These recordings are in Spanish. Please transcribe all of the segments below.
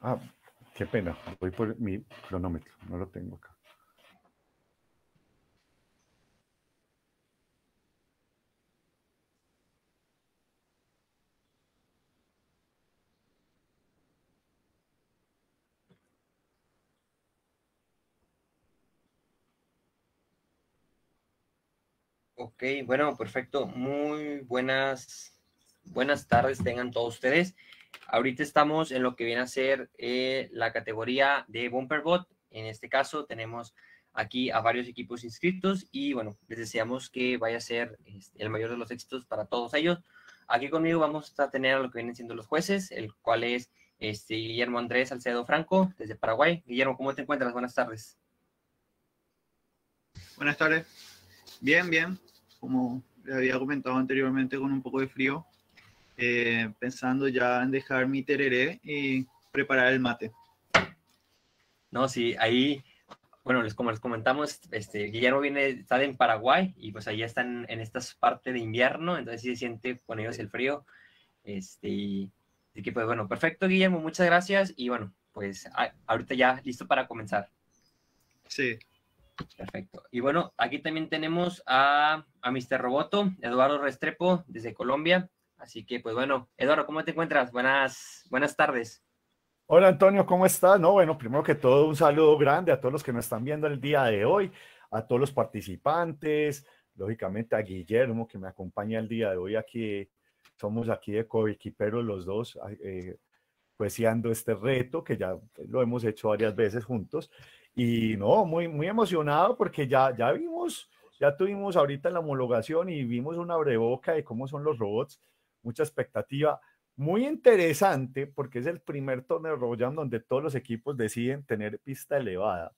Ah, qué pena. Voy por mi cronómetro. No lo tengo acá. Ok, bueno, perfecto. Muy buenas, buenas tardes tengan todos ustedes. Ahorita estamos en lo que viene a ser eh, la categoría de Bumperbot. En este caso tenemos aquí a varios equipos inscritos y bueno, les deseamos que vaya a ser este, el mayor de los éxitos para todos ellos. Aquí conmigo vamos a tener a lo que vienen siendo los jueces, el cual es este, Guillermo Andrés Salcedo Franco desde Paraguay. Guillermo, ¿cómo te encuentras? Buenas tardes. Buenas tardes. Bien, bien como le había comentado anteriormente, con un poco de frío, eh, pensando ya en dejar mi tereré y preparar el mate. No, sí, ahí, bueno, les, como les comentamos, este, Guillermo viene, está en Paraguay y pues allá están en estas partes de invierno, entonces sí se siente con ellos el frío. Este, y, así que pues bueno, perfecto, Guillermo, muchas gracias y bueno, pues ahorita ya listo para comenzar. Sí, Perfecto. Y bueno, aquí también tenemos a, a Mr. Roboto, Eduardo Restrepo, desde Colombia. Así que, pues bueno, Eduardo, ¿cómo te encuentras? Buenas, buenas tardes. Hola Antonio, ¿cómo estás? No, bueno, primero que todo, un saludo grande a todos los que nos están viendo el día de hoy, a todos los participantes, lógicamente a Guillermo, que me acompaña el día de hoy aquí. Somos aquí de coequiperos los dos, eh, pues este reto, que ya lo hemos hecho varias veces juntos. Y no, muy, muy emocionado porque ya, ya vimos, ya tuvimos ahorita la homologación y vimos una breboca de cómo son los robots, mucha expectativa. Muy interesante porque es el primer torneo de RoboJam donde todos los equipos deciden tener pista elevada.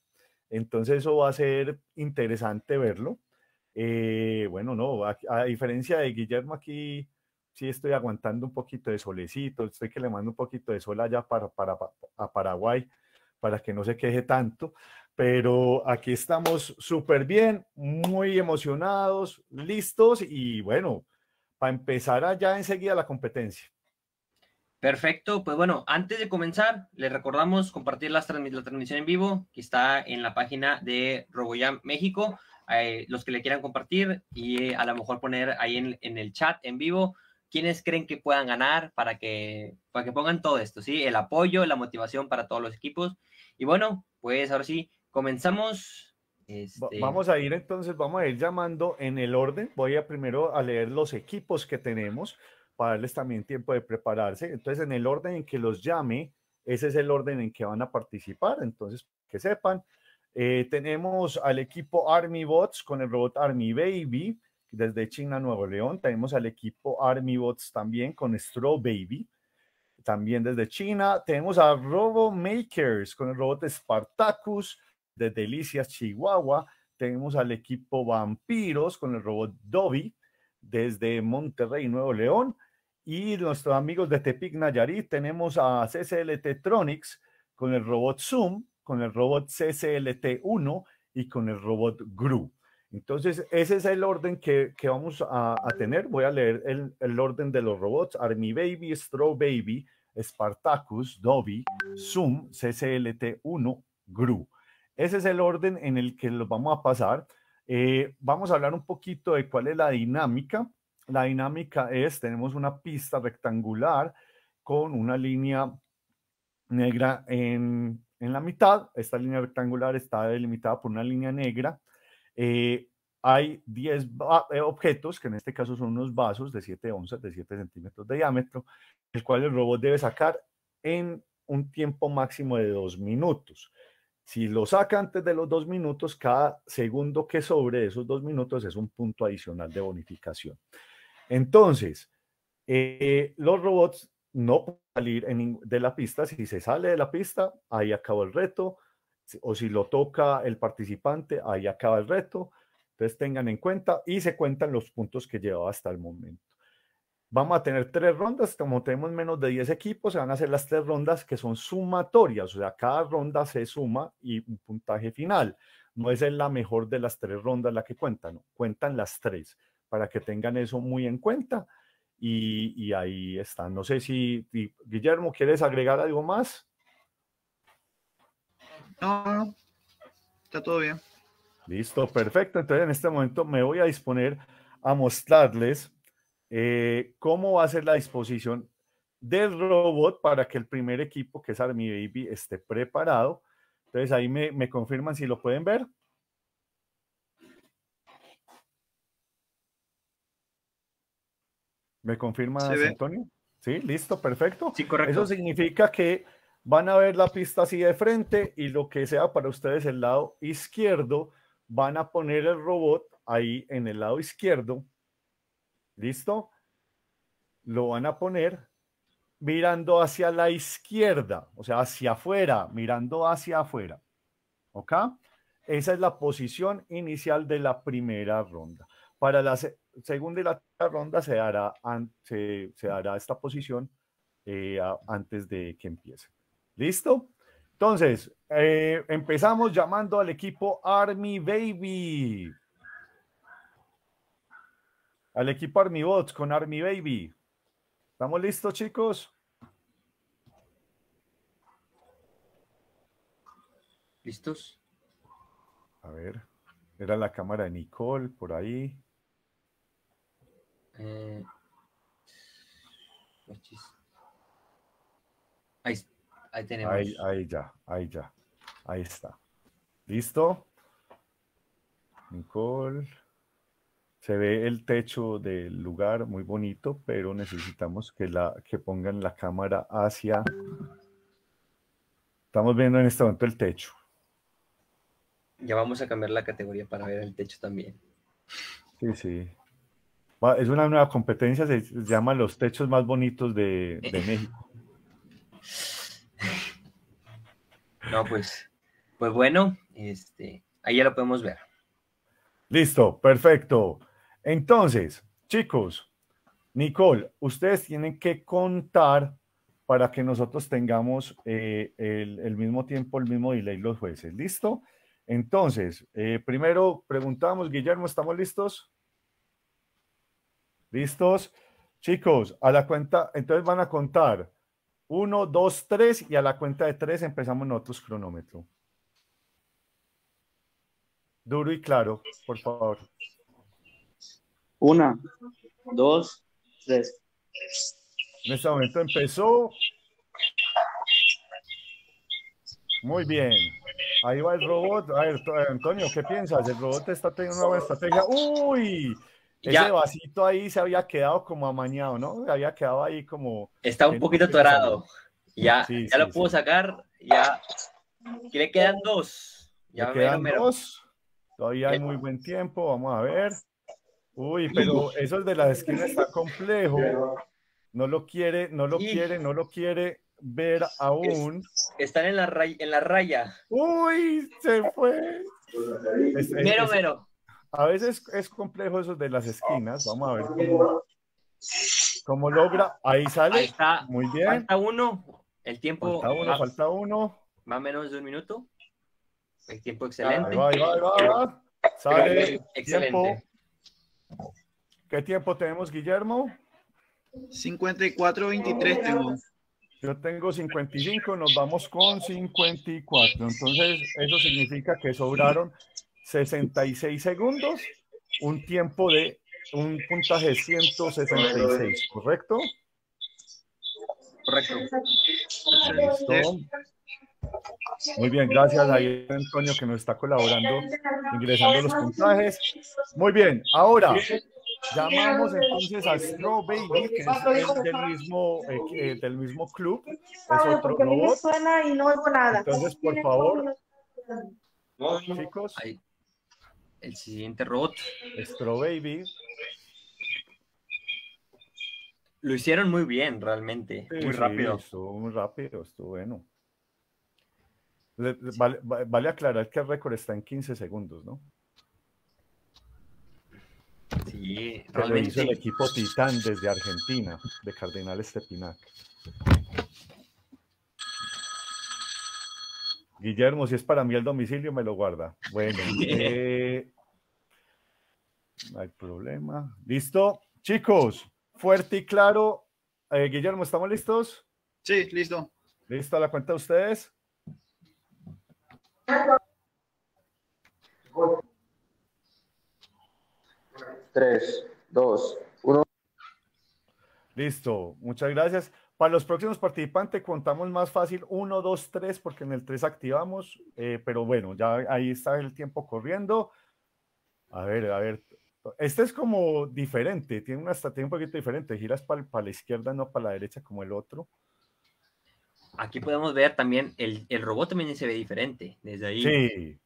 Entonces eso va a ser interesante verlo. Eh, bueno, no, a, diferencia de Guillermo aquí, sí estoy aguantando un poquito de solecito, estoy que le mando un poquito de sol allá para, para, a Paraguay para que no se queje tanto. Pero aquí estamos súper bien, muy emocionados, listos y bueno, para empezar allá enseguida la competencia. Perfecto, pues bueno, antes de comenzar, les recordamos compartir la transmisión en vivo que está en la página de RoboJam México. Eh, los que le quieran compartir y eh, a lo mejor poner ahí en, en, el chat en vivo quiénes creen que puedan ganar para que, para que pongan todo esto, ¿sí? El apoyo, la motivación para todos los equipos y bueno, pues ahora sí, comenzamos. Este vamos a ir entonces, vamos a ir llamando en el orden. Voy a primero a leer los equipos que tenemos para darles también tiempo de prepararse. Entonces, en el orden en que los llame, ese es el orden en que van a participar. Entonces, que sepan, eh, tenemos al equipo Army Bots con el robot Army Baby desde China, Nuevo León. Tenemos al equipo Army Bots también con Straw Baby también desde China. Tenemos a Robo Makers con el robot Spartacus de Delicias, Chihuahua. Tenemos al equipo Vampiros con el robot Dobby desde Monterrey, Nuevo León. Y nuestros amigos de Tepic Nayarit tenemos a CCLT Tronics con el robot Zoom, con el robot CCLT1 y con el robot Gru. Entonces, ese es el orden que, vamos a, tener. Voy a leer el, orden de los robots. Army Baby, Straw Baby, Spartacus, Dobby, Zoom, CCLT1, GRU. Ese es el orden en el que los vamos a pasar. Eh, vamos a hablar un poquito de cuál es la dinámica. La dinámica es, tenemos una pista rectangular con una línea negra en, en la mitad. Esta línea rectangular está delimitada por una línea negra eh, hay 10 eh, objetos, que en este caso son unos vasos de 7 onzas, de 7 centímetros de diámetro, el cual el robot debe sacar en un tiempo máximo de 2 minutos. Si lo saca antes de los 2 minutos, cada segundo que sobre esos 2 minutos es un punto adicional de bonificación. Entonces, eh, los robots no pueden salir de la pista. Si se sale de la pista, ahí acabó el reto o si lo toca el participante, ahí acaba el reto. Entonces tengan en cuenta y se cuentan los puntos que lleva hasta el momento. Vamos a tener tres rondas, como tenemos menos de 10 equipos, se van a hacer las tres rondas que son sumatorias, o sea, cada ronda se suma y un puntaje final. No es la mejor de las tres rondas la que cuentan, no, cuentan las tres, para que tengan eso muy en cuenta. Y, y ahí está. No sé si, Guillermo, ¿quieres agregar algo más? No, no, no. Está todo bien. Listo, perfecto. Entonces en este momento me voy a disponer a mostrarles eh, cómo va a ser la disposición del robot para que el primer equipo, que es Army Baby, esté preparado. Entonces ahí me, me confirman si lo pueden ver. ¿Me confirma Antonio? Sí, listo, perfecto. Sí, correcto. Eso significa que van a ver la pista así de frente y lo que sea para ustedes el lado izquierdo, van a poner el robot ahí en el lado izquierdo. ¿Listo? Lo van a poner mirando hacia la izquierda, o sea, hacia afuera, mirando hacia afuera. ¿Ok? Esa es la posición inicial de la primera ronda. Para la segunda y la ronda se hará, se, dará esta posición eh, antes de que empiece. ¿Listo? Entonces, eh, empezamos llamando al equipo Army Baby. Al equipo Army Bots con Army Baby. ¿Estamos listos, chicos? ¿Listos? A ver, era la cámara de Nicole por ahí. Eh, ahí, ahí tenemos. Ahí, ahí ya, ahí ya. Ahí está. ¿Listo? Nicole. Se ve el techo del lugar muy bonito, pero necesitamos que, la, que pongan la cámara hacia... Estamos viendo en este momento el techo. Ya vamos a cambiar la categoría para ver el techo también. Sí, sí. Es una nueva competencia, se llama Los techos más bonitos de, de México. No, pues, pues bueno, este, ahí ya lo podemos ver. Listo, perfecto. Entonces, chicos, Nicole, ustedes tienen que contar para que nosotros tengamos eh, el, mismo tiempo, el mismo delay los jueces. ¿Listo? Entonces, eh, primero preguntamos, Guillermo, ¿estamos listos? ¿Listos? Chicos, a la cuenta, entonces van a contar uno, dos, tres y a la cuenta de tres empezamos nosotros cronómetro. Duro y claro, por favor. Una, dos, tres. En este momento empezó. Muy bien. Ahí va el robot. A ver, Antonio, ¿qué piensas? El robot está teniendo una buena estrategia. ¡Uy! Ese vasito ahí se había quedado como amañado, ¿no? Había quedado ahí como. Está un poquito torado. Ya, ya lo pudo sacar. Ya. ¿Qué le quedan dos? Ya le quedan dos. Todavía hay muy buen tiempo. Vamos a ver. Uy, pero eso de la esquina está complejo. No lo quiere, no lo quiere, no lo quiere ver aún. Están en la, raya, en la raya. Uy, se fue. mero, mero. A veces es complejo eso de las esquinas. Vamos a ver cómo, cómo logra. Ahí sale. Ahí está. Muy bien. Falta uno. El tiempo. Falta uno, falta uno. Más o menos de un minuto. El tiempo excelente. Ahí va, ahí va, ahí va. Sale. Excelente. ¿Qué tiempo tenemos, Guillermo? 54-23 tengo. Yo tengo 55, nos vamos con 54. Entonces, eso significa que sobraron 66 segundos, un tiempo de un puntaje de 166, ¿correcto? Correcto. Muy bien, gracias a Antonio que nos está colaborando, ingresando los puntajes. Muy bien, ahora llamamos entonces a Straw Baby, que es del mismo, eh, eh, del mismo club, es otro robot. Entonces, por favor, chicos. El siguiente robot. Straw Baby. Lo hicieron muy bien, realmente. muy rápido. estuvo muy rápido, estuvo bueno. Vale, vale, aclarar que el récord está en 15 segundos, ¿no? Sí, realmente. hizo el equipo Titán desde Argentina, de Cardenal Estepinac. Guillermo, si es para mí el domicilio, me lo guarda. Bueno, eh, no hay problema. ¿Listo? Chicos, fuerte y claro. Eh, Guillermo, ¿estamos listos? Sí, listo. ¿Listo a la cuenta de ustedes? Tres, dos, uno. Listo, muchas gracias. Para los próximos participantes contamos más fácil 1, 2, 3, porque en el 3 activamos, eh, pero bueno, ya ahí está el tiempo corriendo. A ver, a ver. Este es como diferente, tiene una estrategia un poquito diferente. Giras para, la izquierda, no para la derecha como el otro. Aquí podemos ver también, el, el robot también se ve diferente desde ahí. Sí,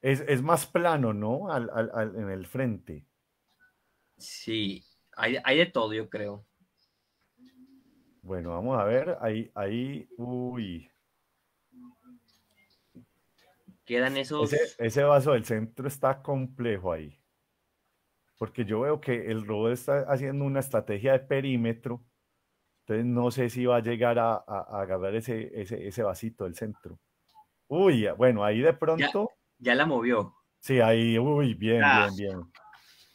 es, es más plano, ¿no? Al, al, al, en el frente. Sí, hay, hay de todo, yo creo. Bueno, vamos a ver, ahí, ahí, uy. Quedan esos... Ese, ese vaso del centro está complejo ahí. Porque yo veo que el robot está haciendo una estrategia de perímetro. Entonces no sé si va a llegar a, a, a agarrar ese, ese, ese, vasito del centro. Uy, bueno, ahí de pronto. Ya, ya la movió. Sí, ahí, uy, bien, ah. bien,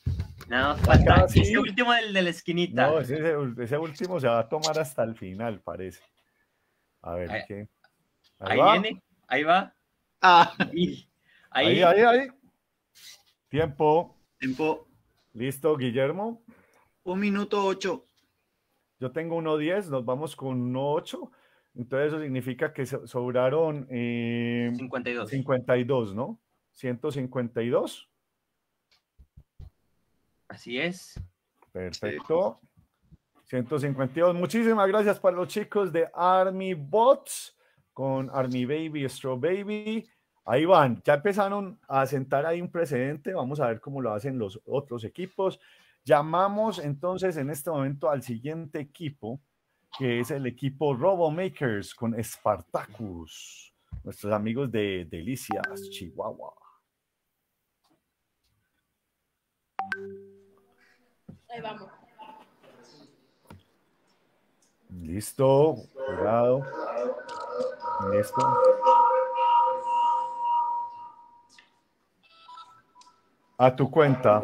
bien. No, falta sí. ese último del de la esquinita. No, ese, ese, último se va a tomar hasta el final, parece. A ver, ahí, ¿qué? Ahí, ahí viene, ahí va. Ah. Ahí, ahí, ahí, ahí. Tiempo. Tiempo. Listo, Guillermo. Un minuto ocho. Yo tengo 1.10, nos vamos con 1.8. Entonces eso significa que sobraron eh, 52. 52, ¿no? 152. Así es. Perfecto. 152. Muchísimas gracias para los chicos de Army Bots con Army Baby, Straw Baby. Ahí van, ya empezaron a sentar ahí un precedente. Vamos a ver cómo lo hacen los otros equipos. Llamamos entonces en este momento al siguiente equipo, que es el equipo RoboMakers con Spartacus, nuestros amigos de Delicias, Chihuahua. Ahí vamos. Listo, cuidado. Listo. A tu cuenta.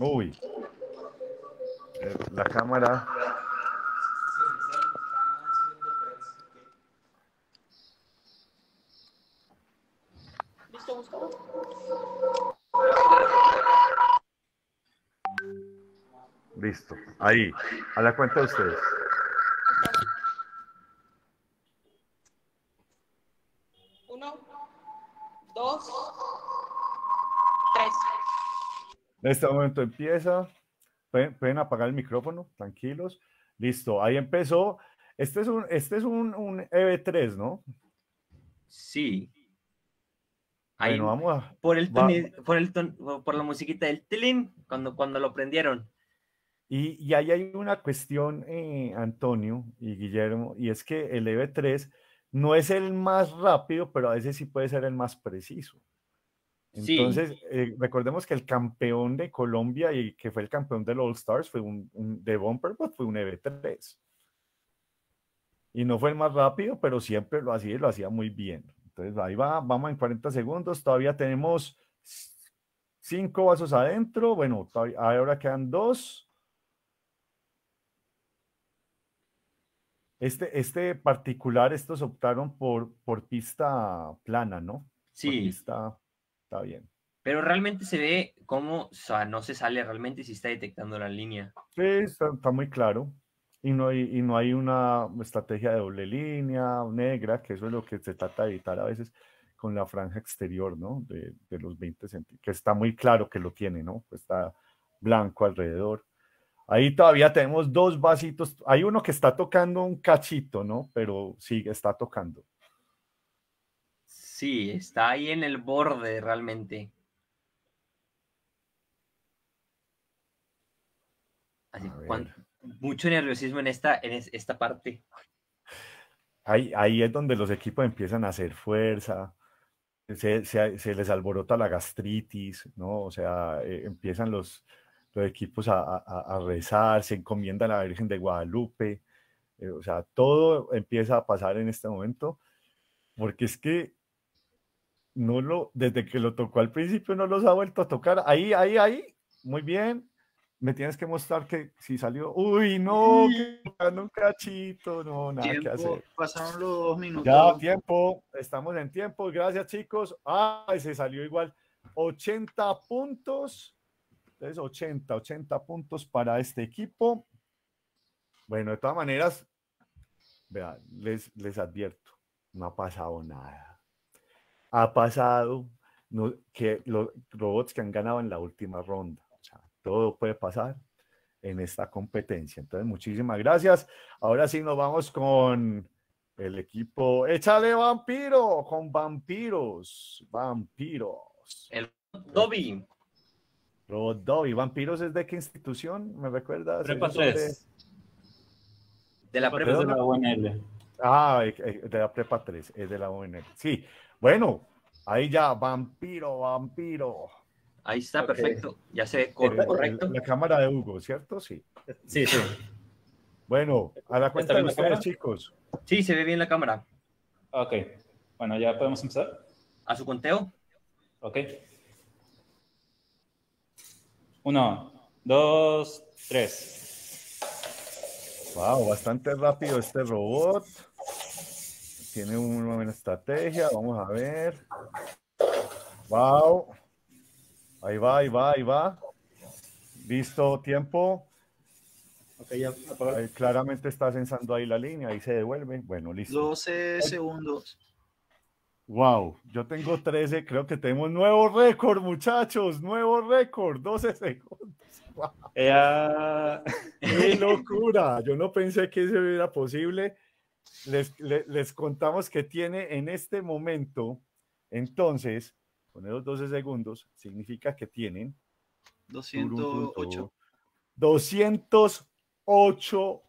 Uy. La cámara. ¿Listo? Listo. Ahí. A la cuenta de ustedes. Uno, dos, tres. En este momento empieza. Pueden, pueden, apagar el micrófono, tranquilos. Listo, ahí empezó. Este es un, este es un, un EV3, ¿no? Sí. Ahí, bueno, vamos a, por el, ton, por, el ton, por la musiquita del tilín, cuando, cuando lo prendieron. Y, y ahí hay una cuestión, eh, Antonio y Guillermo, y es que el EV3 no es el más rápido, pero a veces sí puede ser el más preciso. Entonces, sí. eh, recordemos que el campeón de Colombia y que fue el campeón del All Stars fue un, un de Bumper, pues fue un EV3. Y no fue el más rápido, pero siempre lo hacía y lo hacía muy bien. Entonces, ahí va, vamos en 40 segundos. Todavía tenemos cinco vasos adentro. Bueno, todavía, ahora quedan dos. Este, este particular, estos optaron por, por pista plana, ¿no? Sí. Por pista, está bien. Pero realmente se ve cómo, o sea, no se sale realmente si está detectando la línea. Sí, está, está muy claro. Y no, hay, y no hay una estrategia de doble línea negra, que eso es lo que se trata de evitar a veces con la franja exterior, ¿no? De, de los 20 centímetros, que está muy claro que lo tiene, ¿no? Pues está blanco alrededor. Ahí todavía tenemos dos vasitos. Hay uno que está tocando un cachito, ¿no? Pero sí, está tocando. Sí, está ahí en el borde realmente. Así, mucho nerviosismo en esta, en esta parte. Ahí, ahí es donde los equipos empiezan a hacer fuerza, se, se, se les alborota la gastritis, ¿no? O sea, eh, empiezan los, los equipos a, a, a, rezar, se encomiendan a la Virgen de Guadalupe, eh, o sea, todo empieza a pasar en este momento, porque es que no lo, desde que lo tocó al principio no los ha vuelto a tocar, ahí, ahí, ahí, muy bien, me tienes que mostrar que si salió. Uy, no, que un cachito, no, nada que Tiempo, hacer. pasaron los dos minutos. Ya, tiempo, estamos en tiempo. Gracias, chicos. Ay, se salió igual. 80 puntos. Entonces, 80, 80 puntos para este equipo. Bueno, de todas maneras, vean, les, les advierto, no ha pasado nada. Ha pasado no, que los robots que han ganado en la última ronda. O sea, todo puede pasar en esta competencia. Entonces, muchísimas gracias. Ahora sí nos vamos con el equipo. Échale vampiro con vampiros. Vampiros. El Dobby. Robot Dobby. ¿Vampiros es de qué institución? ¿Me recuerdas? Prepa Es sobre- 3. De la prepa. de la UNL. Ah, eh, eh, de la prepa 3, es de la ONL. Sí, bueno, ahí ya, vampiro, vampiro. Ahí está, perfecto. Ya se ve correcto. la cámara de Hugo, ¿cierto? Sí. Sí, sí. Bueno, a la cuenta de la ustedes, cámara? chicos. Sí, se ve bien la cámara. Ok. Bueno, ya podemos empezar. A su conteo. Ok. Uno, dos, tres. Wow, bastante rápido este robot. Tiene una buena estrategia. Vamos a ver. Wow. Ahí va, ahí va, ahí va. Listo, tiempo. Ya. Ahí claramente está censando ahí la línea, ahí se devuelve. Bueno, listo. 12 segundos. Wow, yo tengo 13, creo que tenemos nuevo récord, muchachos, nuevo récord, 12 segundos. Wow, ¡Qué locura! Yo no pensé que eso era posible. Les, le- les contamos que tiene en este momento, entonces, con esos 12 segundos, significa que tienen 208. 208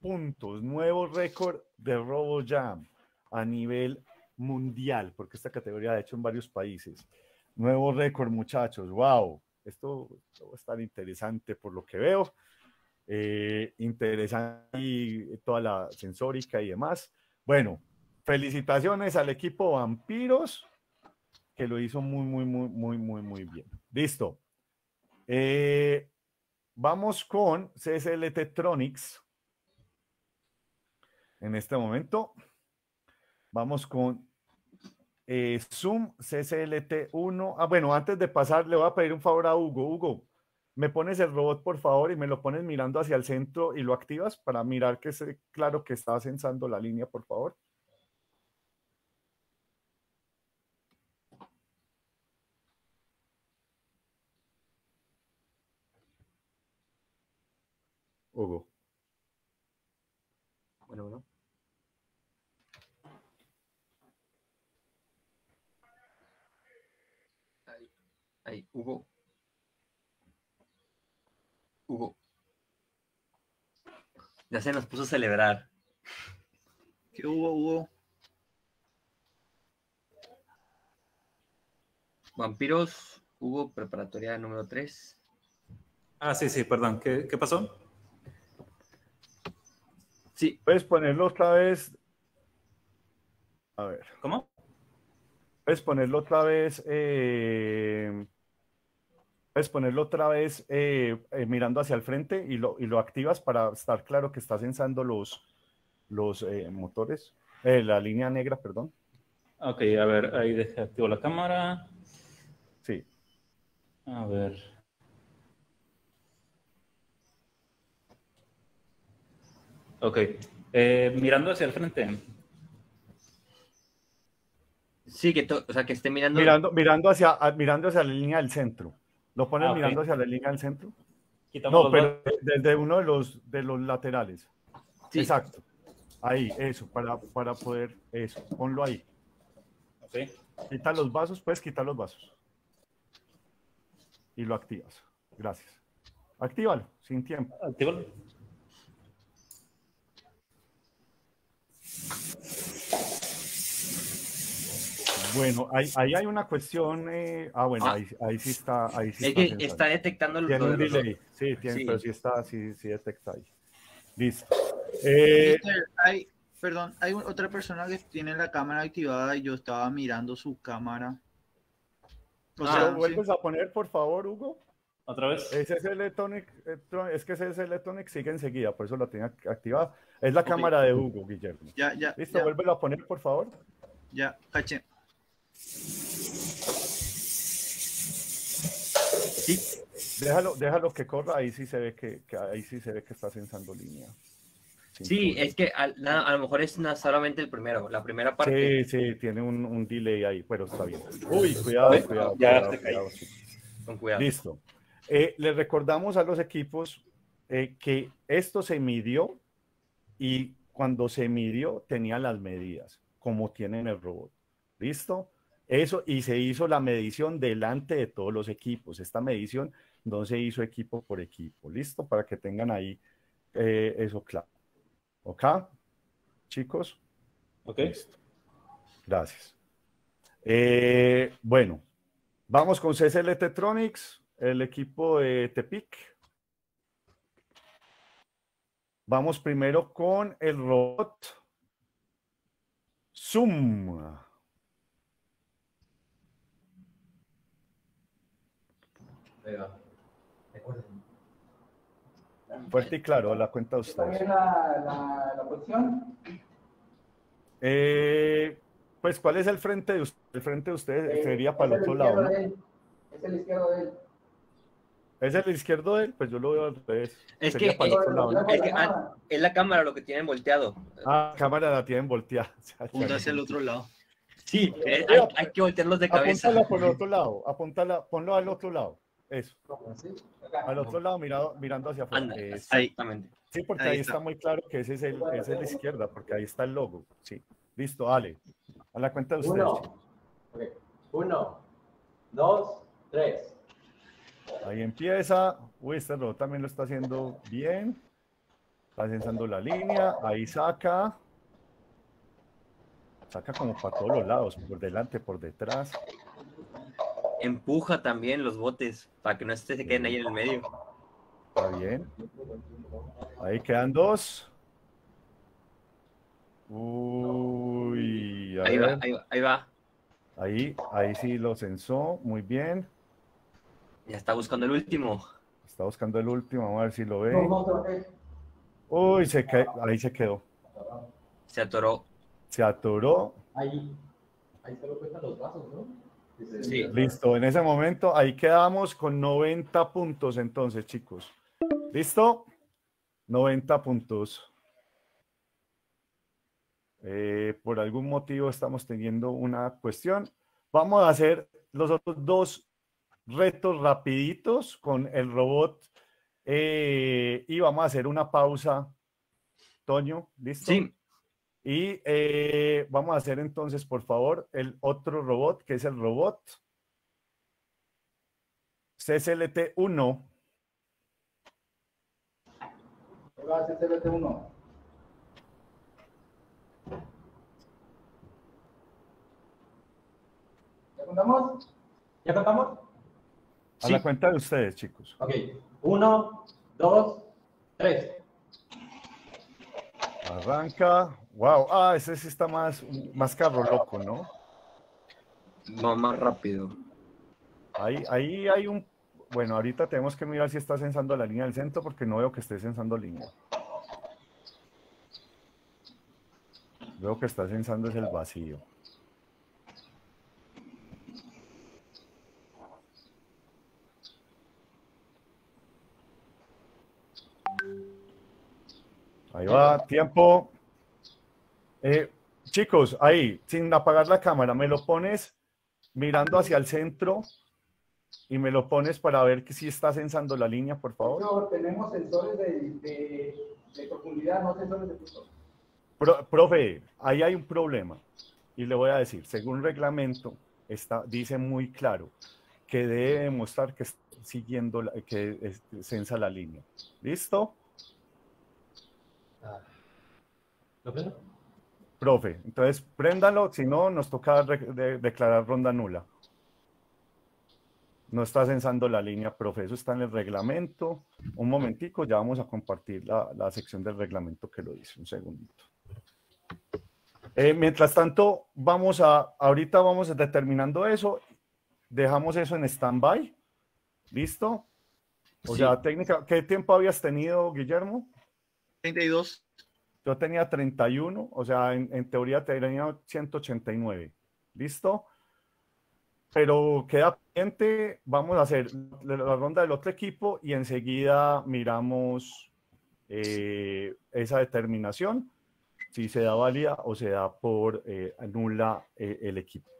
puntos, nuevo récord de RoboJam a nivel mundial, porque esta categoría ha hecho en varios países. Nuevo récord, muchachos, wow, esto, esto va a estar interesante por lo que veo. Eh, interesante y toda la sensórica y demás. Bueno, felicitaciones al equipo Vampiros, que lo hizo muy, muy, muy, muy, muy, muy bien. Listo. Eh, vamos con CSL Tetronics. En este momento, vamos con eh, Zoom CSLT1. Ah, bueno, antes de pasar, le voy a pedir un favor a Hugo. Hugo, ¿me pones el robot, por favor, y me lo pones mirando hacia el centro y lo activas para mirar que esté claro que está censando la línea, por favor? Hugo. Bueno, bueno. Ahí, ahí, Hugo. Hugo. Ya se nos puso a celebrar. ¿Qué hubo, hubo? Vampiros, Hugo, preparatoria número 3. Ah, sí, sí, perdón. ¿Qué, qué pasó? Sí, ¿Puedes ponerlo otra vez? A ver. ¿Cómo? Puedes ponerlo otra vez. eh, puedes ponerlo otra vez eh, eh, mirando hacia el frente y lo, y lo activas para estar claro que está censando los, los eh, motores. eh, la línea negra, perdón. Ok, a ver, ahí dejé activo la cámara. Sí. A ver. Ok. Eh, mirando hacia el frente. sí, que, to- o sea, que esté mirando. Mirando, mirando, hacia, a- mirando hacia la línea del centro. ¿Lo pones Ah, ok. mirando hacia la línea del centro? Quitamos No, pero desde uno de los, de los laterales. Sí, Exacto. Ahí, eso, para, para poder, eso, ponlo ahí. dos. Ok. Quita los vasos, puedes quitar los vasos. Y lo activas. Gracias. Actívalo, sin tiempo. Actívalo. Bueno, ahí, ahí hay una cuestión. eh, ah, bueno, Ah. ahí, ahí sí está. Ahí sí es está que está detectando lo Tiene lo un delay. Sí, tiene, Sí. pero sí está, sí, sí detecta ahí. Listo. Eh, hay, perdón, hay un- otra persona que tiene la cámara activada y yo estaba mirando su cámara. O ¿lo sea, sí. vuelves a poner, por favor, Hugo? ¿Otra vez? Ese es el Electronic, Electro- es que ese es el Electronic, sigue enseguida, por eso lo tenía activado. Es la Ok. cámara de Hugo, Guillermo. Ya, ya, Listo, ya, vuélvelo a poner, por favor. ya, caché. Sí, Déjalo, déjalo que corra, ahí sí se ve que, que ahí sí se ve que está censando línea. Sin sí, problema. es que a, na- a lo mejor es na- solamente el primero, la primera parte. Sí, sí, tiene un, un delay ahí, pero está bien. Uy, cuidado, Uy, cuidado, ya cuidado, se cayó. cuidado, sí. Con cuidado. Listo. Eh, les recordamos a los equipos eh, que esto se midió y cuando se midió tenía las medidas, como tienen el robot. ¿Listo? Eso, y se hizo la medición delante de todos los equipos. Esta medición no se hizo equipo por equipo. ¿Listo? Para que tengan ahí eh, eso claro. ¿Ok? Chicos. Ok. Listo. Gracias. Eh, bueno, vamos con CSL Tetronics, el equipo de Tepic. Vamos primero con el robot Zoom. Fuerte y claro, la cuenta de ustedes. la, la, la posición? Eh, pues, ¿cuál es el frente de ustedes? El frente de ustedes sería para el otro lado, ¿no? Es el izquierdo de él. ¿Es el izquierdo de él? Pues yo lo veo al revés. Es Sería que- para el es- otro lado, ¿no? Es que ah, es la cámara lo que tienen volteado. Ah, cámara la tienen volteada. Punta hacia el otro lado. Sí, eh, hay, hay que voltearlos de cabeza. Apúntala por el otro lado, apúntala, ponlo al otro lado. Eso, al otro lado mirado, mirando hacia afuera. Exactamente. Sí, porque Ahí ahí está. está muy claro que ese es el, ese es la izquierda, porque ahí está el logo. Sí, listo, dale. A la cuenta de ustedes. Uno, dos, tres. Ahí empieza. Uy, este robot también lo está haciendo bien. Está censando la línea. Ahí saca. Saca como para todos los lados, por delante, por detrás. Empuja también los botes para que no se queden ahí en el medio. Está bien. Ahí quedan dos. Uy, a Ahí va, ahí va, ahí va. Ahí, ahí sí lo censó. Muy bien. Ya está buscando el último. Está buscando el último. Vamos a ver si lo ve. Uy, se ahí se quedó. Se atoró. Se atoró. Ahí, ahí solo cuentan los brazos, ¿no? Sí. Listo. En ese momento, ahí quedamos con 90 puntos entonces, chicos. ¿Listo? 90 puntos. Eh, por algún motivo estamos teniendo una cuestión. Vamos a hacer los otros dos retos rapiditos con el robot eh, y vamos a hacer una pausa. Toño, ¿listo? Sí, Y eh, vamos a hacer entonces, por favor, el otro robot, que es el robot CSLT1. Va a ser CBT1. ¿Ya contamos? ¿Ya contamos? A la cuenta de ustedes, chicos. Ok. Uno, dos, tres. Arranca. Wow. Ah, ese sí está más, más carro loco, ¿no? va más rápido. Ahí, ahí hay un. Bueno, ahorita tenemos que mirar si está censando la línea del centro porque no veo que esté censando línea. Veo que está censando es el vacío. Ahí va, tiempo. Eh, chicos, ahí, sin apagar la cámara, me lo pones mirando hacia el centro y me lo pones para ver que si está censando la línea, por favor. No, tenemos sensores de, de, de profundidad, no sensores de. Pro- profe, ahí hay un problema. Y le voy a decir, según reglamento, está, dice muy claro que debe demostrar que está siguiendo, la- que es- censa la línea. ¿Listo? ¿Lo prendo? Profe, entonces préndalo, si no, nos toca re- de- declarar ronda nula. No está censando la línea, profe, eso está en el reglamento. Un momentico, ya vamos a compartir la, la sección del reglamento que lo dice. Un segundito. Eh, mientras tanto, vamos a, ahorita vamos determinando eso, dejamos eso en stand-by, ¿listo? O Sí. sea, técnica, ¿qué tiempo habías tenido, Guillermo? 32. Yo tenía 31, o sea, en, en teoría tenía 189. ¿Listo? Pero queda pendiente, vamos a hacer la, ronda del otro equipo y enseguida miramos eh, esa determinación, si se da válida o se da por eh, nula eh, el equipo.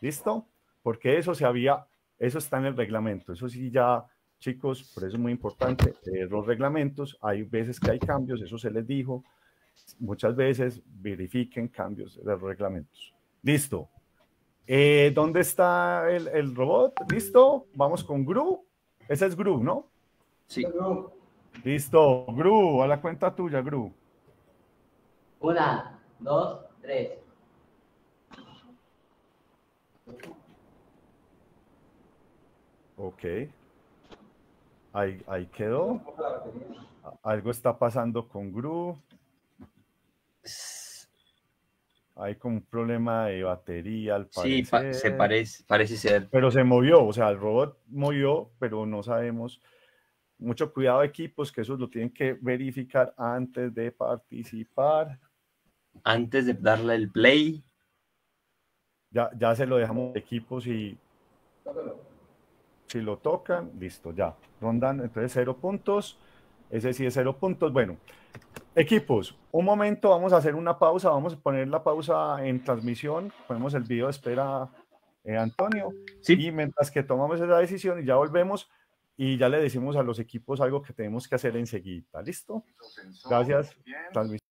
¿Listo? Porque eso se había, eso está en el reglamento, eso sí ya, chicos, por eso es muy importante leer los reglamentos, hay veces que hay cambios, eso se les dijo, muchas veces verifiquen cambios de los reglamentos. Listo. Eh, ¿Dónde está el, el robot? ¿Listo? Vamos con Gru. Ese es Gru, ¿no? Sí. Listo. Gru, a la cuenta tuya, Gru. Una, dos, tres. Ok. Ahí, ahí quedó. Algo está pasando con Gru. Hay como un problema de batería al Sí, pa- se parecer. parece, parece ser. Pero se movió, o sea, el robot movió, pero no sabemos. Mucho cuidado, equipos, que eso lo tienen que verificar antes de participar. Antes de darle el play, Ya, ya se lo dejamos equipos y si lo tocan, listo, ya. Rondan, entonces cero puntos. Ese sí es cero puntos. Bueno, equipos, un momento, vamos a hacer una pausa. Vamos a poner la pausa en transmisión. Ponemos el video de espera, eh, Antonio. Sí. Y mientras que tomamos esa decisión y ya volvemos y ya le decimos a los equipos algo que tenemos que hacer enseguida. ¿Listo? Gracias. Transmisión.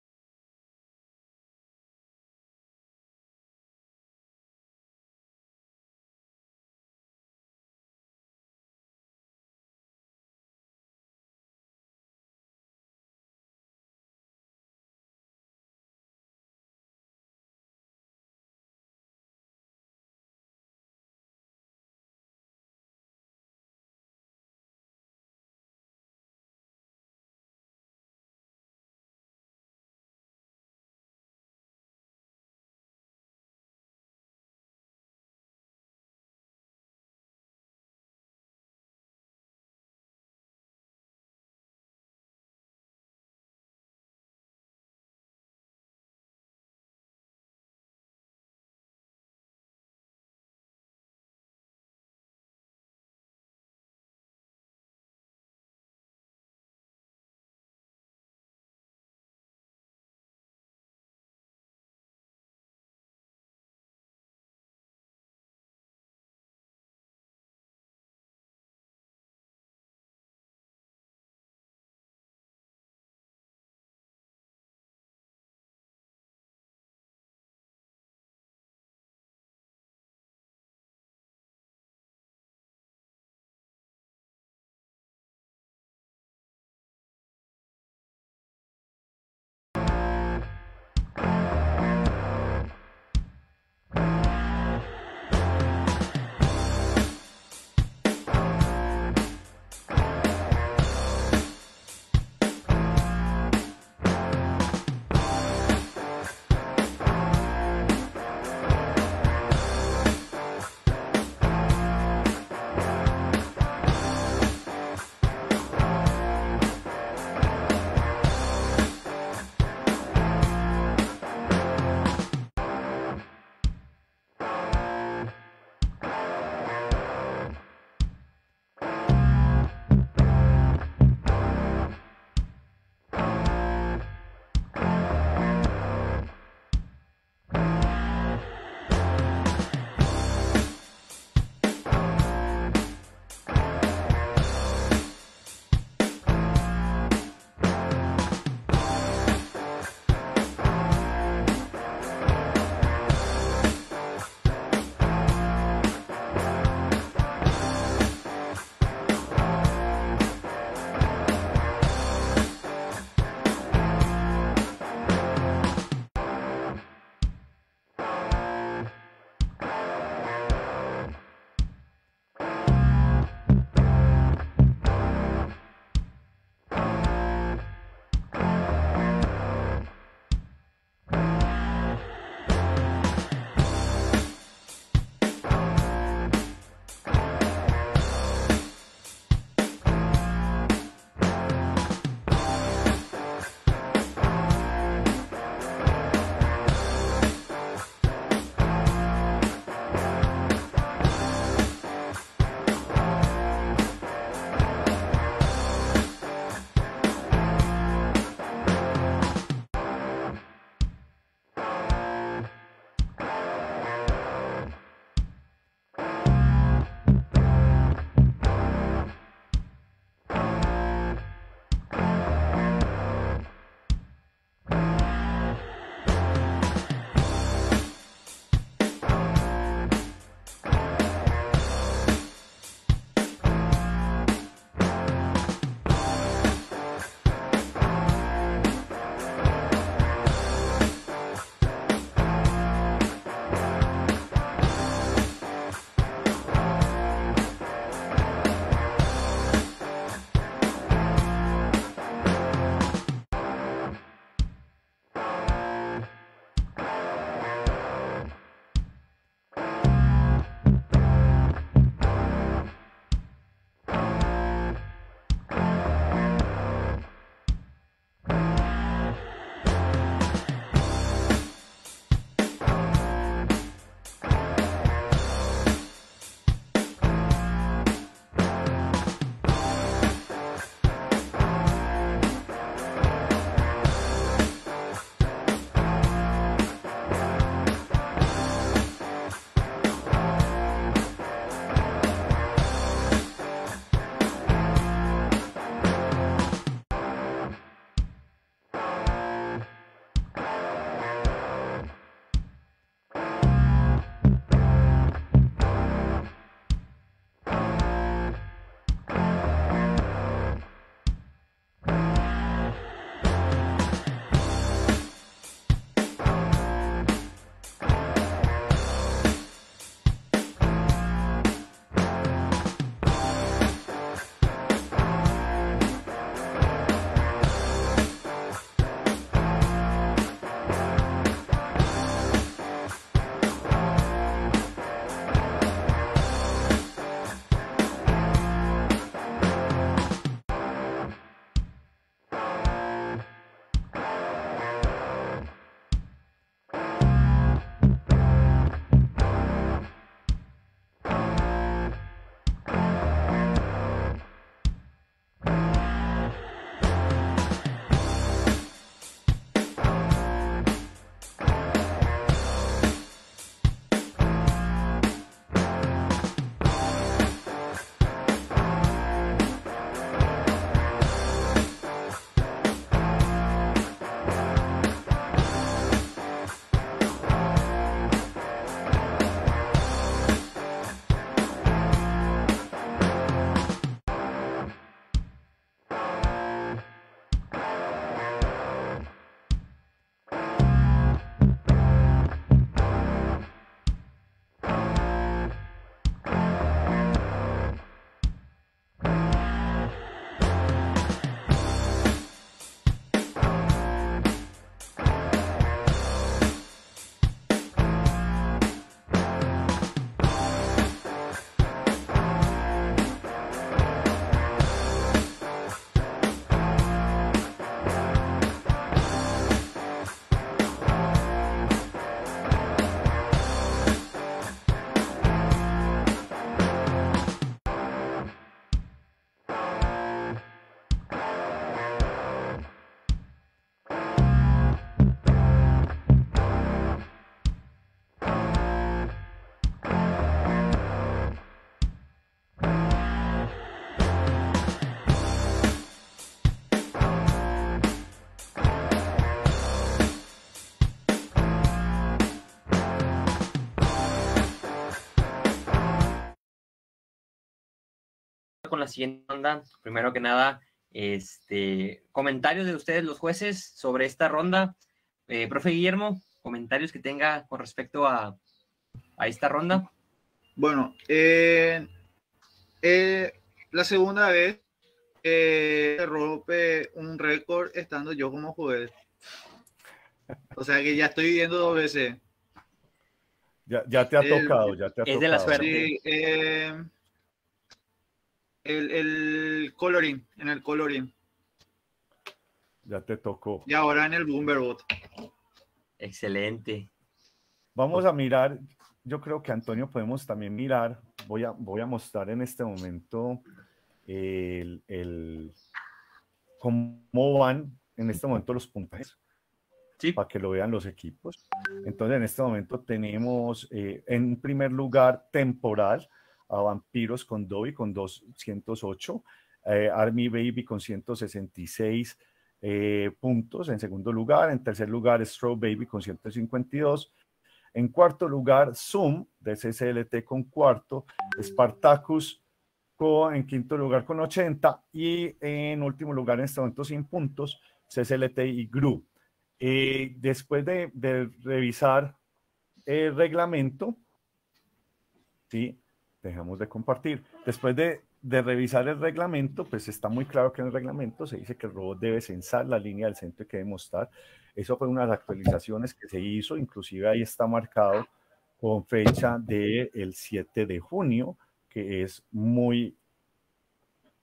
La siguiente ronda. Primero que nada, este, comentarios de ustedes, los jueces, sobre esta ronda. Eh, profe Guillermo, comentarios que tenga con respecto a, a esta ronda. Bueno, eh, eh, la segunda vez eh, rompe un récord estando yo como juez. O sea que ya estoy viendo dos veces. Ya, ya te ha tocado, ya te ha es de la tocado. suerte. Sí, eh, el, el coloring, en el coloring. Ya te tocó. Y ahora en el Boomerbot. Excelente. Vamos a mirar, yo creo que Antonio podemos también mirar, voy a, voy a mostrar en este momento el, el- cómo van en este momento los puntajes Sí. para que lo vean los equipos. Entonces, en este momento tenemos eh, en primer lugar temporal a Vampiros con Dobby con 208, eh, Army Baby con 166 eh, puntos en segundo lugar, en tercer lugar Strobe Baby con 152, en cuarto lugar Zoom de CCLT con cuarto, Spartacus en quinto lugar con 80 y en último lugar en este momento sin puntos CCLT y GRU. Eh, después de, de revisar el reglamento, ¿sí? Dejamos de compartir. Después de, de revisar el reglamento, pues está muy claro que en el reglamento se dice que el robot debe censar la línea del centro que debe mostrar. Eso fue una de las actualizaciones que se hizo, inclusive ahí está marcado con fecha del 7 de junio, que es muy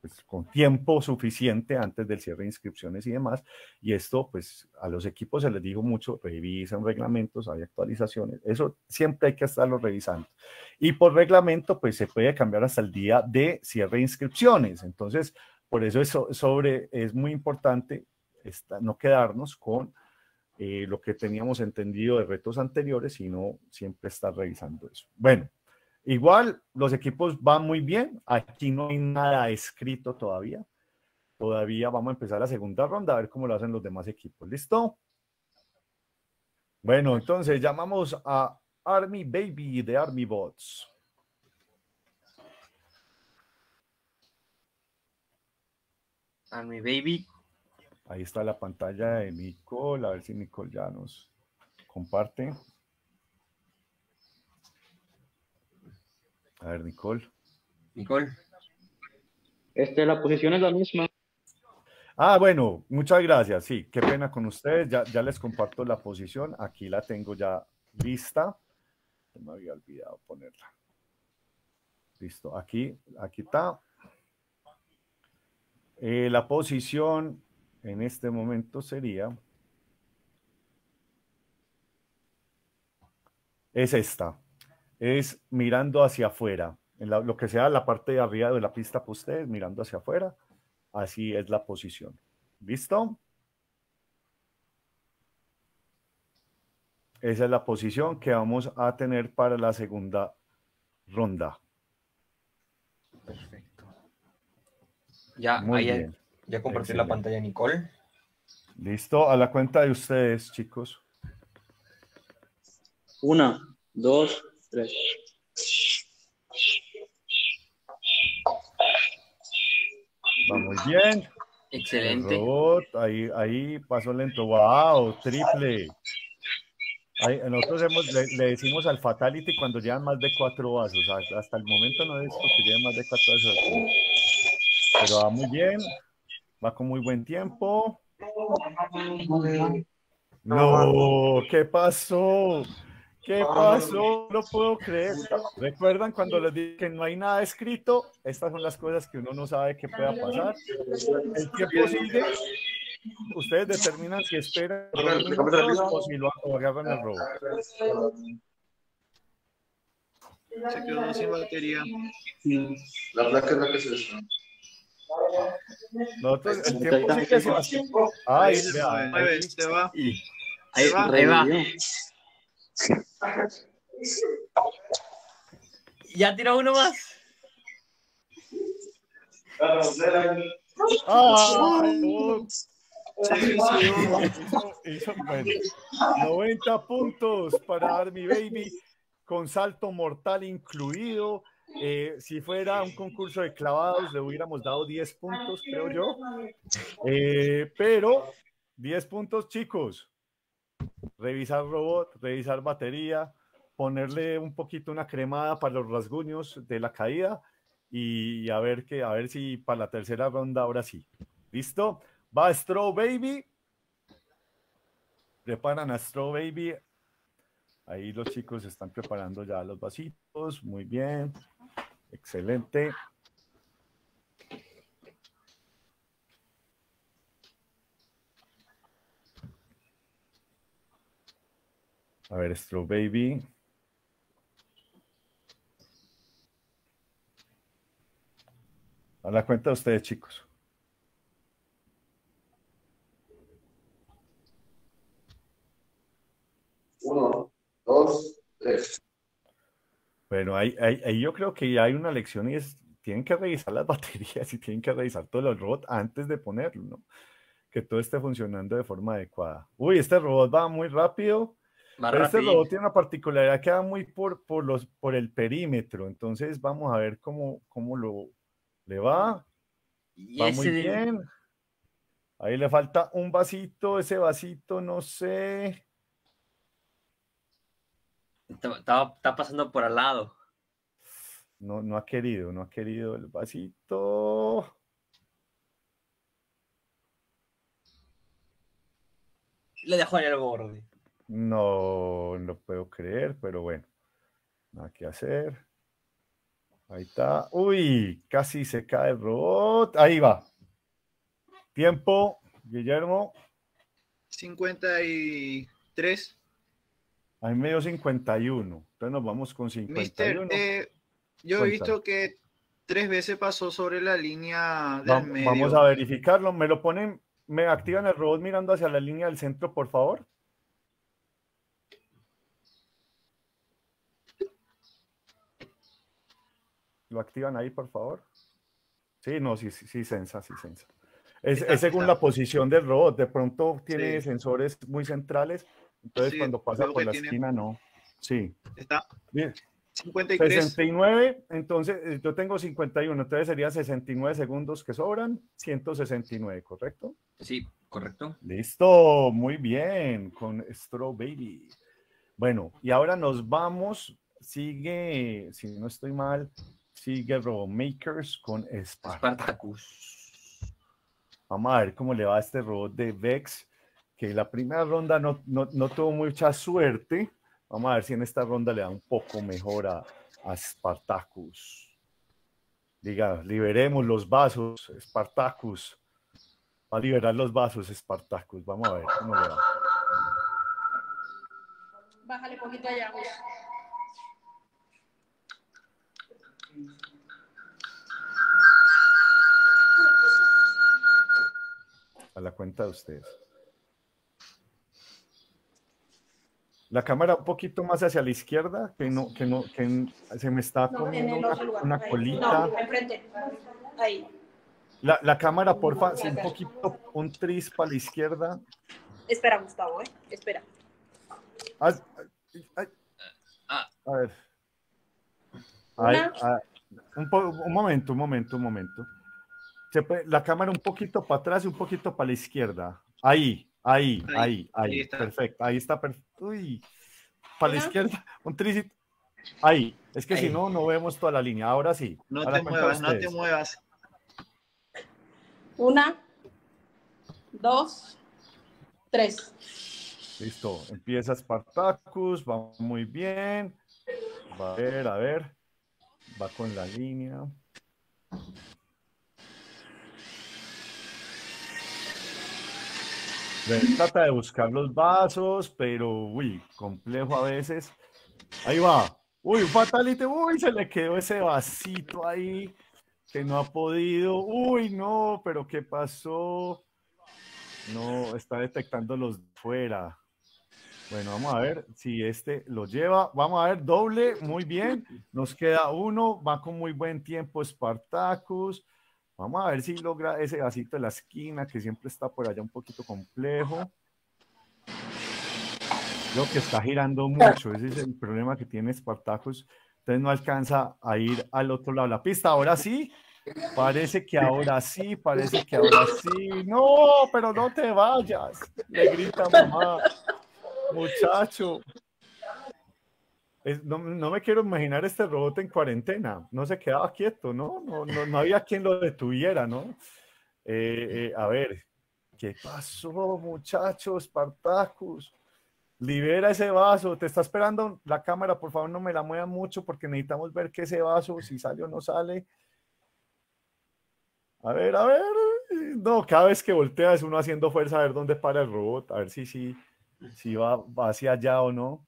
pues, con tiempo suficiente antes del cierre de inscripciones y demás. Y esto, pues a los equipos se les dijo mucho, revisan reglamentos, hay actualizaciones. Eso siempre hay que estarlo revisando. Y por reglamento, pues se puede cambiar hasta el día de cierre de inscripciones. Entonces, por eso es, so- sobre, es muy importante no quedarnos con eh, lo que teníamos entendido de retos anteriores, sino siempre estar revisando eso. Bueno, igual los equipos van muy bien. Aquí no hay nada escrito todavía. Todavía vamos a empezar la segunda ronda a ver cómo lo hacen los demás equipos. ¿Listo? Bueno, entonces llamamos a Army Baby de Army Bots. Army Baby. Ahí está la pantalla de Nicole. A ver si Nicole ya nos comparte. A ver, Nicole. Nicole. Este, la posición es la misma. Ah, bueno, muchas gracias. Sí, qué pena con ustedes. Ya, ya les comparto la posición. Aquí la tengo ya lista. Me había olvidado ponerla. Listo. Aquí, aquí está. Eh, la posición en este momento sería. Es esta. Es mirando hacia afuera. En la- lo que sea la parte de arriba de la pista para ustedes, mirando hacia afuera. Así es la posición. ¿Listo? Esa es la posición que vamos a tener para la segunda ronda. Perfecto. Ya, ahí ya- compartí la pantalla, Nicole. ¿Listo? A la cuenta de ustedes, chicos. Una, dos, tres. Va muy bien. El Excelente. robot, ahí, ahí pasó lento. ¡Wow! Triple. Ahí, nosotros hemos, le, le decimos al Fatality cuando llevan más de cuatro vasos. Hasta- el momento no he visto que lleven más de cuatro vasos. Pero va muy bien. Va con muy buen tiempo. No, ¿qué pasó? ¿Qué pasó? No puedo creer. ¿Recuerdan cuando les dije que no hay nada escrito? Estas son las cosas que uno no sabe que pueda pasar. El tiempo sigue. Ustedes determinan si esperan o si lo o agarran el robo. Se quedó sin batería. La verdad que es la que se Nosotros, el tiempo sigue. Ay, Nueve, ahí- se va. Ahí, va. ahí va. Ya tiró uno más. Ay, no. Hizo- hizo- bueno, 90 puntos para Army Baby con salto mortal incluido. eh, si fuera un concurso de clavados, le hubiéramos dado 10 puntos, creo yo. Eh, pero 10 puntos, chicos. Revisar robot, revisar batería, ponerle un poquito una cremada para los rasguños de la caída y a ver que a ver si para la tercera ronda ahora sí. ¿Listo? Va Straw Baby. Preparan a Straw Baby. Ahí los chicos están preparando ya los vasitos. Muy bien. Excelente. A ver, Straw Baby. A la cuenta de ustedes, chicos. Uno, dos, tres. Bueno, ahí, ahí- ahí yo creo que ya hay una lección y es, tienen que revisar las baterías y tienen que revisar todo el robot antes de ponerlo, ¿no? Que todo esté funcionando de forma adecuada. Uy, este robot va muy rápido. Este robot tiene una particularidad que va muy por, por, los, por el perímetro. Entonces vamos a ver cómo, cómo lo, le va. Y Va muy bien. Ahí le falta un vasito. Ese vasito, no sé. Está, está- está pasando por al lado. No, no ha querido, no ha querido el vasito. Le dejó en el borde. No lo puedo creer, pero bueno. Nada que hacer. Ahí está. Uy, casi se cae el robot. Ahí va. Tiempo, Guillermo. 53. Ahí medio 51. Entonces nos vamos con Mister, 51. eh, yo he visto que tres veces pasó sobre la línea del medio. Vamos a verificarlo. Me lo ponen, me activan el robot mirando hacia la línea del centro, por favor. ¿Lo activan ahí, por favor? Sí, no, sí, sí, sí, sensa, sí, sensa. Es, es según la posición del robot. De pronto tiene Sí. sensores muy centrales. Entonces, Sí, cuando pasa por la tiene- esquina, no. Sí. Está Bien. 53. 69, entonces eh, yo tengo 51, entonces serían 69 segundos que sobran, 169, ¿correcto? Sí, correcto. Listo, muy bien, con Straw Baby. Bueno, y ahora nos vamos, sigue, si no estoy mal, sigue Makers con Spartacus. Spartacus. Vamos a ver cómo le va a este robot de Vex, que la primera ronda no, no, no tuvo mucha suerte. Vamos a ver si en esta ronda le da un poco mejor a, a Spartacus. Diga, liberemos los vasos, Spartacus. Va a liberar los vasos, Spartacus. Vamos a ver cómo le va. Bájale poquito allá. A la cuenta de ustedes. La cámara un poquito más hacia la izquierda, que no, que no, que se me está No, comiendo una, otro lugar. una Ahí. colita. No, enfrente. Ahí. La, la cámara, porfa, sí, un poquito, un tris para la izquierda. Espera, Gustavo, ¿eh? Espera. Ay. A ver. Ah, un, po- un momento, un momento, un momento. Se puede- la cámara un poquito para atrás y un poquito para la izquierda. Ahí, ahí, Ahí, ahí, ahí. ahí está. Perfecto, ahí está. perfecto. Uy, para la izquierda, un trisito. Ahí, es que si no, no vemos toda la línea. Ahora sí. No te muevas, no te muevas. Una, dos, tres. Listo, empieza Spartacus, va muy bien. Va a ver, a ver. Va con la línea. Trata de buscar los vasos, pero uy, complejo a veces. Ahí va. Uy, un fatality. Uy, se le quedó ese vasito ahí que no ha podido. Uy, no, pero ¿qué pasó? No, está detectando los fuera. Bueno, vamos a ver si este lo lleva. Vamos a ver, doble, muy bien. Nos queda uno, va con muy buen tiempo Spartacus. Vamos a ver si logra ese vasito de la esquina que siempre está por allá un poquito complejo. Creo que está girando mucho, ese es el problema que tiene Spartacus. entonces no alcanza a ir al otro lado de la pista. Ahora sí, parece que ahora sí, parece que ahora sí. No, pero no te vayas, le grita mamá. Muchacho. No, no me quiero imaginar este robot en cuarentena. No se quedaba quieto, ¿no? No, no, no había quien lo detuviera, ¿no? Eh, eh, a ver, ¿qué pasó, muchachos? Spartacus. Libera ese vaso. Te está esperando la cámara. Por favor, no me la muevan mucho porque necesitamos ver que ese vaso, si sale o no sale. A ver, a ver. No, cada vez que voltea es uno haciendo fuerza a ver dónde para el robot. A ver si, si, si va hacia allá o no.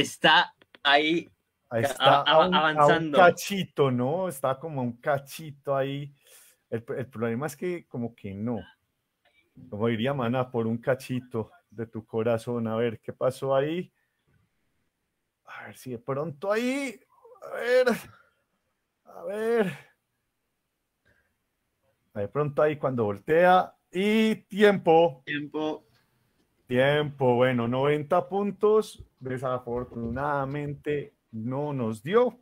Está ahí. Está a- a un, a un avanzando. cachito, ¿no? Está como un cachito ahí. El, el problema es que como que no. Como diría Mana, por un cachito de tu corazón. A ver, ¿qué pasó ahí? A ver si de pronto ahí. A ver. A ver. De pronto ahí cuando voltea. Y tiempo. Tiempo. Tiempo, bueno, 90 puntos. Desafortunadamente no nos dio,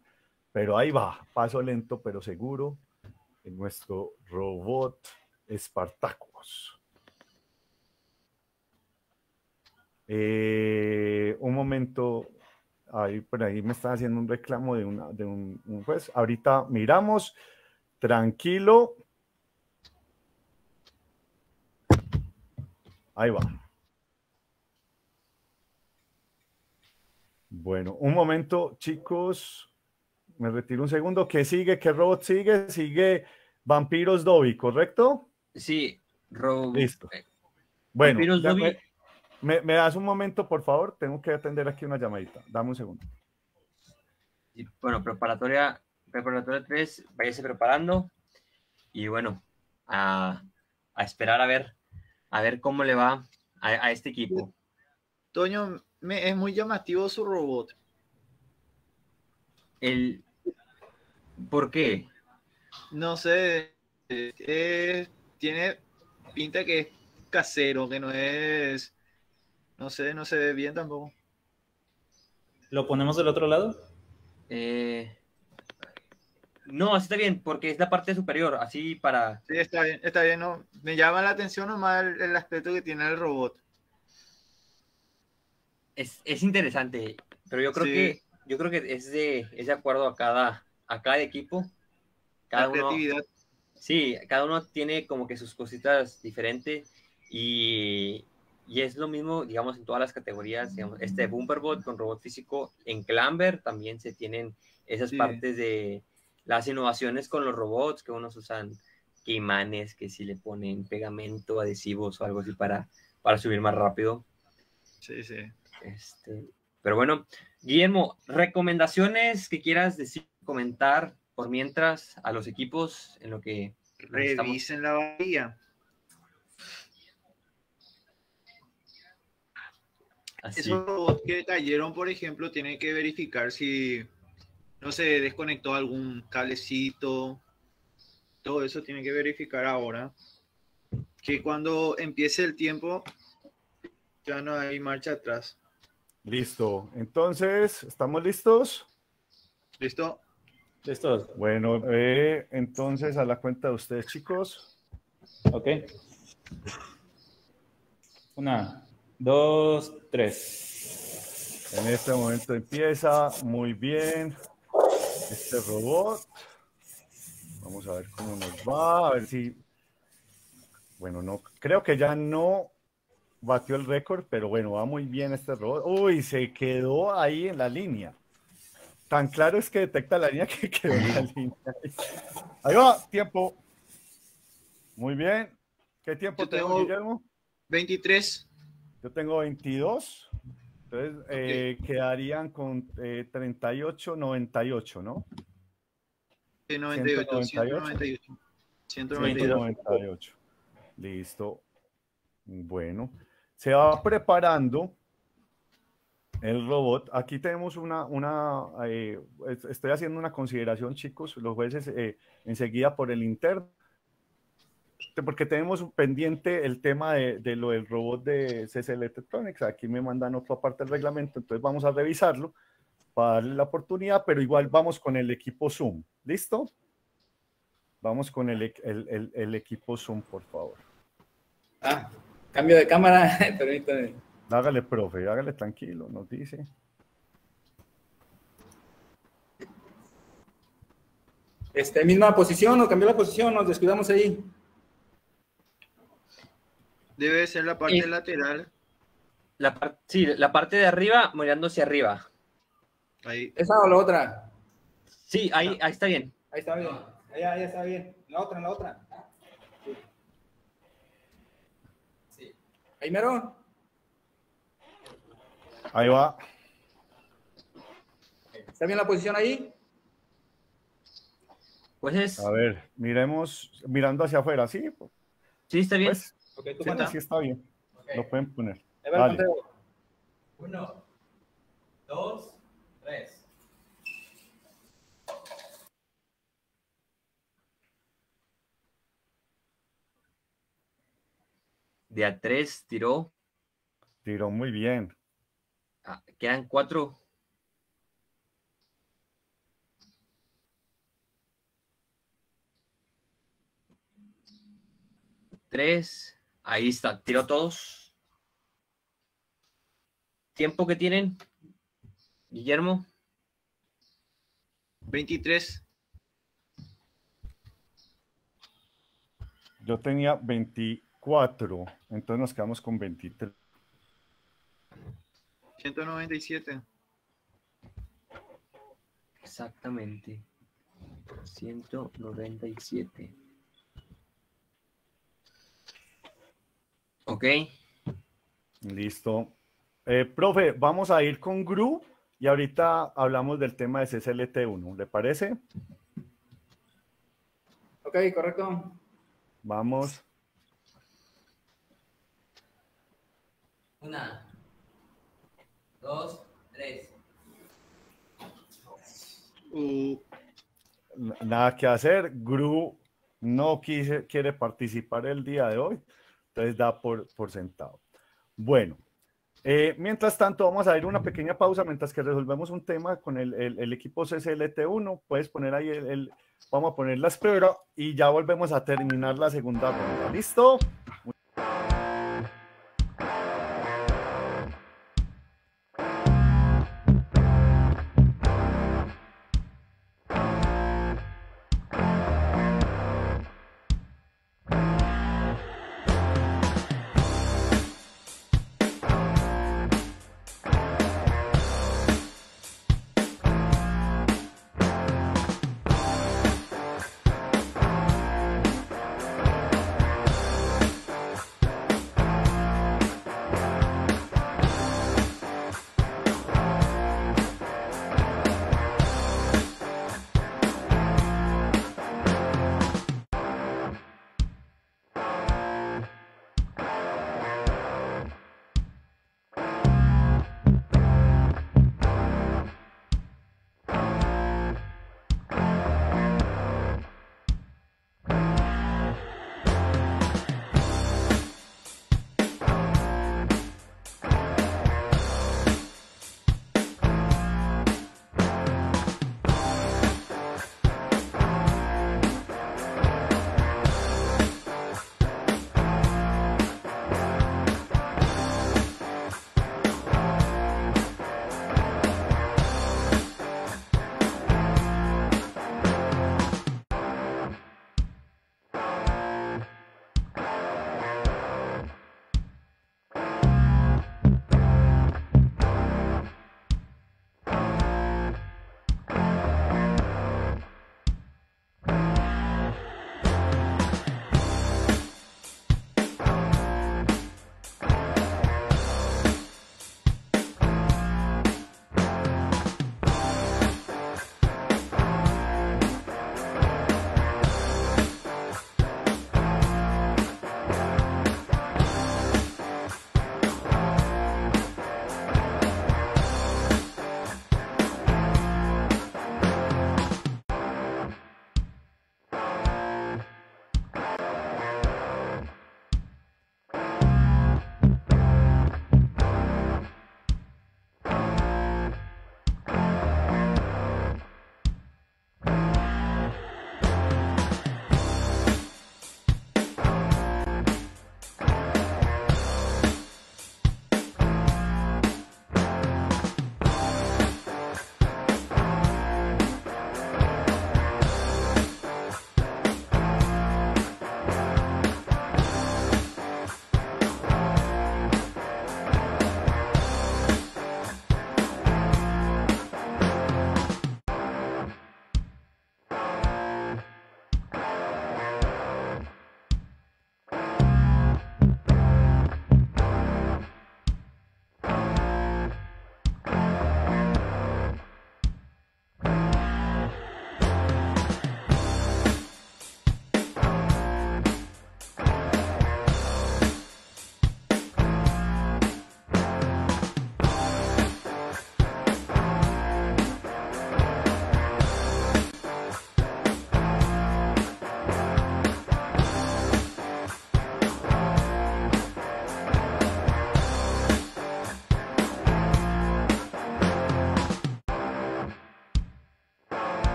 pero ahí va, paso lento pero seguro en nuestro robot Spartacus. Eh, un momento, ahí por ahí me están haciendo un reclamo de, una, de un juez. Ahorita miramos, tranquilo. Ahí va. Bueno, un momento, chicos. Me retiro un segundo. ¿Qué sigue? ¿Qué robot sigue? Sigue Vampiros Dobby, ¿correcto? Sí, Ro- Listo. Bueno, Vampiros Dobby. me, me- me das un momento, por favor. Tengo que atender aquí una llamadita. Dame un segundo. Bueno, preparatoria, preparatoria 3, váyase preparando. Y bueno, a, a esperar a ver, a ver cómo le va a, a este equipo. Toño, me- es muy llamativo su robot. El, ¿Por qué? No sé, eh, tiene pinta que es casero, que no es, no sé, no se ve bien tampoco. ¿Lo ponemos del otro lado? Eh, no, así está bien, porque es la parte superior, así para... Sí, está bien, está bien, no, me llama la atención nomás el, el aspecto que tiene el robot. Es, es interesante, pero yo creo Sí. que yo creo que es de, es de acuerdo a cada, a cada equipo. Cada la uno, creatividad. sí, cada uno tiene como que sus cositas diferentes y, y es lo mismo, digamos, en todas las categorías. Digamos, este Bumperbot con robot físico en Clamber también se tienen esas Sí. partes de las innovaciones con los robots que unos usan que imanes, que si le ponen pegamento, adhesivos o algo así para, para subir más rápido. Sí, sí. Este, pero bueno, Guillermo, recomendaciones que quieras decir, comentar por mientras a los equipos en lo que Revisen la bahía. así. Esos robots que cayeron, por ejemplo, tienen que verificar si no se desconectó algún cablecito. Todo eso tiene que verificar ahora. Que cuando empiece el tiempo, ya no hay marcha atrás. Listo. Entonces, ¿estamos listos? ¿Listo? ¿Listos? Bueno, eh, entonces a la cuenta de ustedes, chicos. Ok. Una, dos, tres. En este momento empieza muy bien este robot. Vamos a ver cómo nos va, a ver si... Bueno, no, creo que ya no batió el récord, pero bueno, va muy bien este robot. Uy, se quedó ahí en la línea. Tan claro es que detecta la línea que quedó en la línea. Ahí va, tiempo. Muy bien. ¿Qué tiempo Yo tengo, Guillermo? 23. Yo tengo 22. Entonces eh, quedarían con eh, 38, 98, ¿no? eh, 98, 198. 198. 198. Listo. Bueno, se va preparando el robot. Aquí tenemos una, una eh, es- estoy haciendo una consideración, chicos, los jueces eh, enseguida por el interno. porque tenemos pendiente el tema de, lo del robot de CC Electronics. Aquí me mandan otra parte del reglamento, entonces vamos a revisarlo para darle la oportunidad, pero igual vamos con el equipo Zoom. ¿Listo? Vamos con el- el equipo Zoom, por favor. Ah, cambio de cámara, permítame. Hágale, profe, hágale tranquilo, nos dice. Este, misma posición, o cambió la posición, nos descuidamos ahí. Debe ser la parte Y- lateral. La par- sí, la parte de arriba mirando hacia arriba. Ahí. ¿Esa o la otra? Sí, ahí, ahí está bien. Ahí está bien. Ahí, ahí está bien. La otra, la otra. Sí. Sí. Ahí mero. Ahí va. ¿Está bien la posición ahí? Pues es. A ver, miremos, mirando hacia afuera, ¿sí? Sí, está bien. Pues, tú sí, está bien. Lo pueden poner. Uno, dos, tres. De a tres tiró. Tiró muy bien. Ah, quedan cuatro. Tres. Ahí está. Tiró todos. ¿Tiempo que tienen? Guillermo. 23. Yo tenía 24, entonces nos quedamos con 23. 197. Exactamente. 197. Ok. Listo. Eh, profe, vamos a ir con GRU y ahorita hablamos del tema de CCLT1. ¿Le parece? Ok, correcto. Vamos. Una, dos, tres. Nada que hacer. GRU no quiere participar el día de hoy, entonces da por, por sentado. Bueno, eh, mientras tanto, vamos a ir una pequeña pausa mientras que resolvemos un tema con el, el- equipo CCLT1. Puedes poner ahí el, el- vamos a poner la espera y ya volvemos a terminar la segunda ronda. ¿Listo?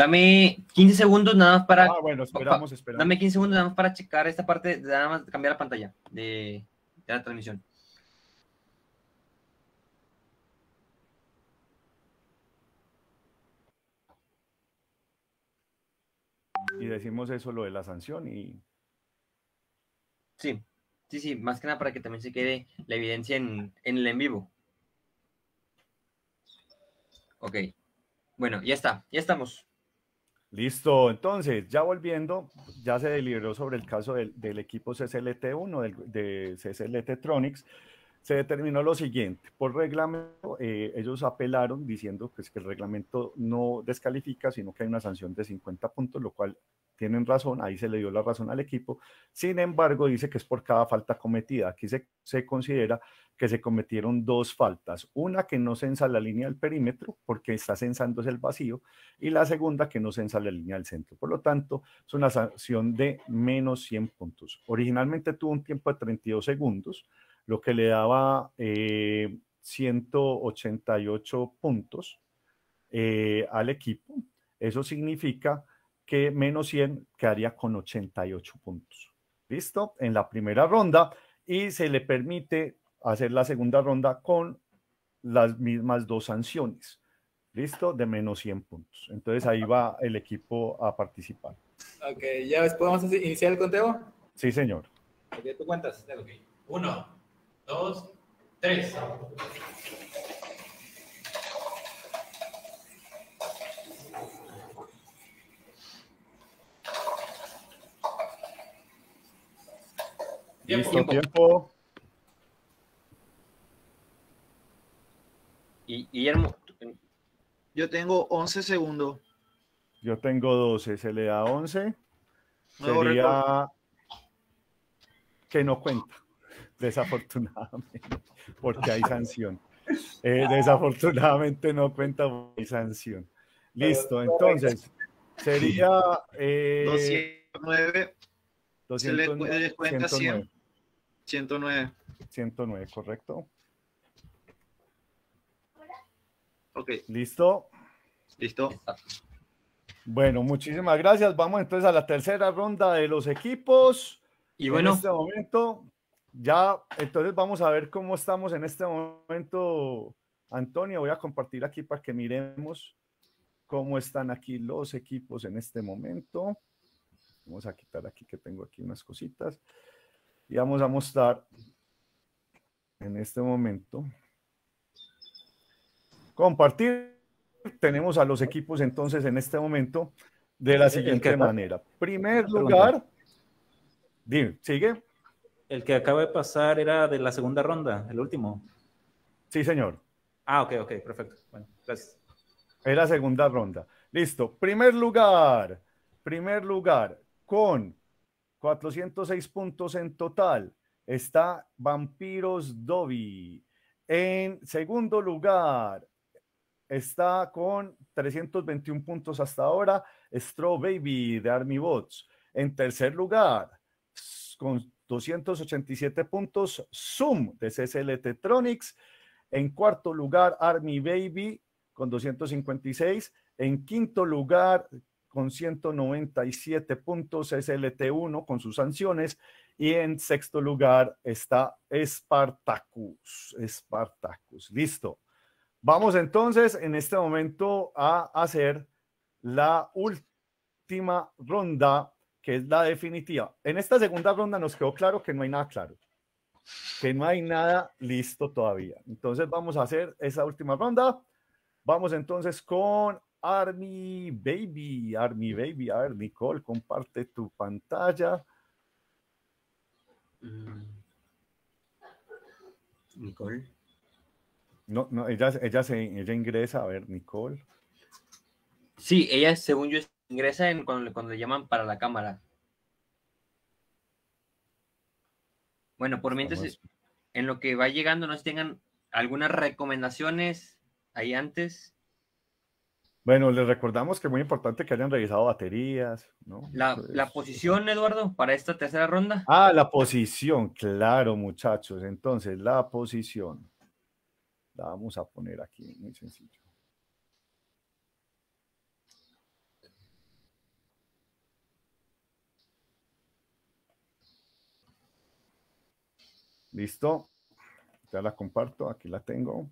Dame 15 segundos nada más para. Ah, bueno, esperamos, esperamos. Dame 15 segundos nada más para checar esta parte, nada más cambiar la pantalla de, de la transmisión. Y decimos eso, lo de la sanción y... Sí, sí, sí, más que nada para que también se quede la evidencia en, en el en vivo. Ok. Bueno, ya está, ya estamos. Listo, entonces, ya volviendo, ya se deliberó sobre el caso del, del equipo CCLT1, del, de CCLT Tronics, se determinó lo siguiente, por reglamento, eh, ellos apelaron diciendo pues, que el reglamento no descalifica, sino que hay una sanción de 50 puntos, lo cual tienen razón, ahí se le dio la razón al equipo. Sin embargo, dice que es por cada falta cometida. Aquí se, se considera que se cometieron dos faltas. Una que no censa la línea del perímetro, porque está censándose el vacío, y la segunda que no censa la línea del centro. Por lo tanto, es una sanción de menos 100 puntos. Originalmente tuvo un tiempo de 32 segundos, lo que le daba eh, 188 puntos eh, al equipo. Eso significa que menos 100 quedaría con 88 puntos. ¿Listo? En la primera ronda y se le permite hacer la segunda ronda con las mismas dos sanciones. ¿Listo? De menos 100 puntos. Entonces ahí va el equipo a participar. Ok, ¿ya ves, podemos iniciar el conteo? Sí, señor. Tú cuentas. Ok. Uno, dos, tres. Tiempo, Listo, tiempo. tiempo. Y Guillermo, Yo tengo 11 segundos. Yo tengo 12, se le da 11. Nuevo Sería que no cuenta, desafortunadamente, porque hay sanción. Eh, desafortunadamente no cuenta porque hay sanción. Listo, entonces sería eh, 209, se le 209, descuenta 109, 100, 109. 109, correcto. Ok, Listo. listo. Bueno, muchísimas gracias. Vamos entonces a la tercera ronda de los equipos. y En bueno, este momento, ya, entonces vamos a ver cómo estamos en este momento. Antonio, voy a compartir aquí para que miremos cómo están aquí los equipos en este momento. Vamos a quitar aquí que tengo aquí unas cositas. Y vamos a mostrar en este momento. Compartir. Tenemos a los equipos entonces en este momento de la siguiente manera. Primer lugar, dime, sigue. El que acaba de pasar era de la segunda ronda, el último. Sí, señor. Ah, ok, ok, perfecto. Bueno, gracias. Es la segunda ronda. Listo. Primer lugar. Primer lugar con 406 puntos en total. Está Vampiros Dobby. En segundo lugar está con 321 puntos hasta ahora Straw Baby de Army Bots. En tercer lugar, con 287 puntos, Zoom de CCL Tronics. En cuarto lugar, Army Baby con 256. En quinto lugar, con 197 puntos, SLT1 con sus sanciones. Y en sexto lugar está Spartacus. Spartacus. Listo. Vamos entonces en este momento a hacer la última ronda, que es la definitiva. En esta segunda ronda nos quedó claro que no hay nada claro, que no hay nada listo todavía. Entonces vamos a hacer esa última ronda. Vamos entonces con Army Baby. Army Baby. A ver, Nicole, comparte tu pantalla. mm, Nicole. No, no, ella, ella, se, ella ingresa. A ver, Nicole. Sí, ella, según yo, ingresa en cuando, le- cuando le llaman para la cámara. Bueno, por mientras, Vamos. en lo que va llegando, no sé si tengan algunas recomendaciones ahí antes. Bueno, les recordamos que es muy importante que hayan revisado baterías, ¿no? La, la, posición, Eduardo, para esta tercera ronda. Ah, la posición, claro, muchachos. Entonces, la posición. La vamos a poner aquí, muy sencillo. Listo. Ya la comparto, aquí la tengo.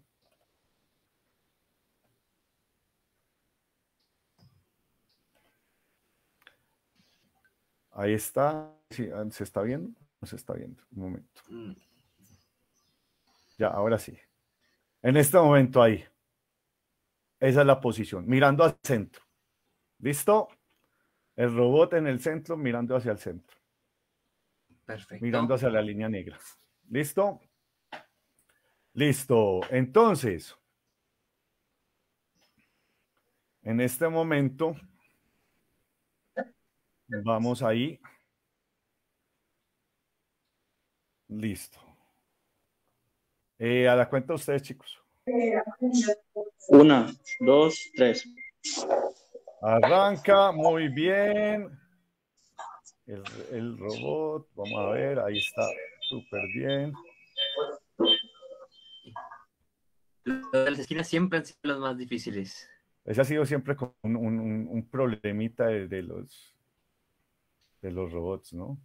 Ahí está. Sí, ah, ¿Se está viendo? No se está viendo. Un momento. Mm. Ya, ahora sí. En este momento ahí. Esa es la posición, mirando al centro. ¿Listo? El robot en el centro mirando hacia el centro, Perfecto. mirando hacia la línea negra. ¿Listo? Listo. Entonces, en este momento, vamos ahí. Listo. Eh, a la cuenta de ustedes, chicos. Una, dos, tres. Arranca, muy bien. El, el robot, vamos a ver, ahí está, súper bien. Las esquinas siempre han sido los más difíciles. Ese ha sido siempre como un, un- un- un problemita de, de los, de los robots, ¿no?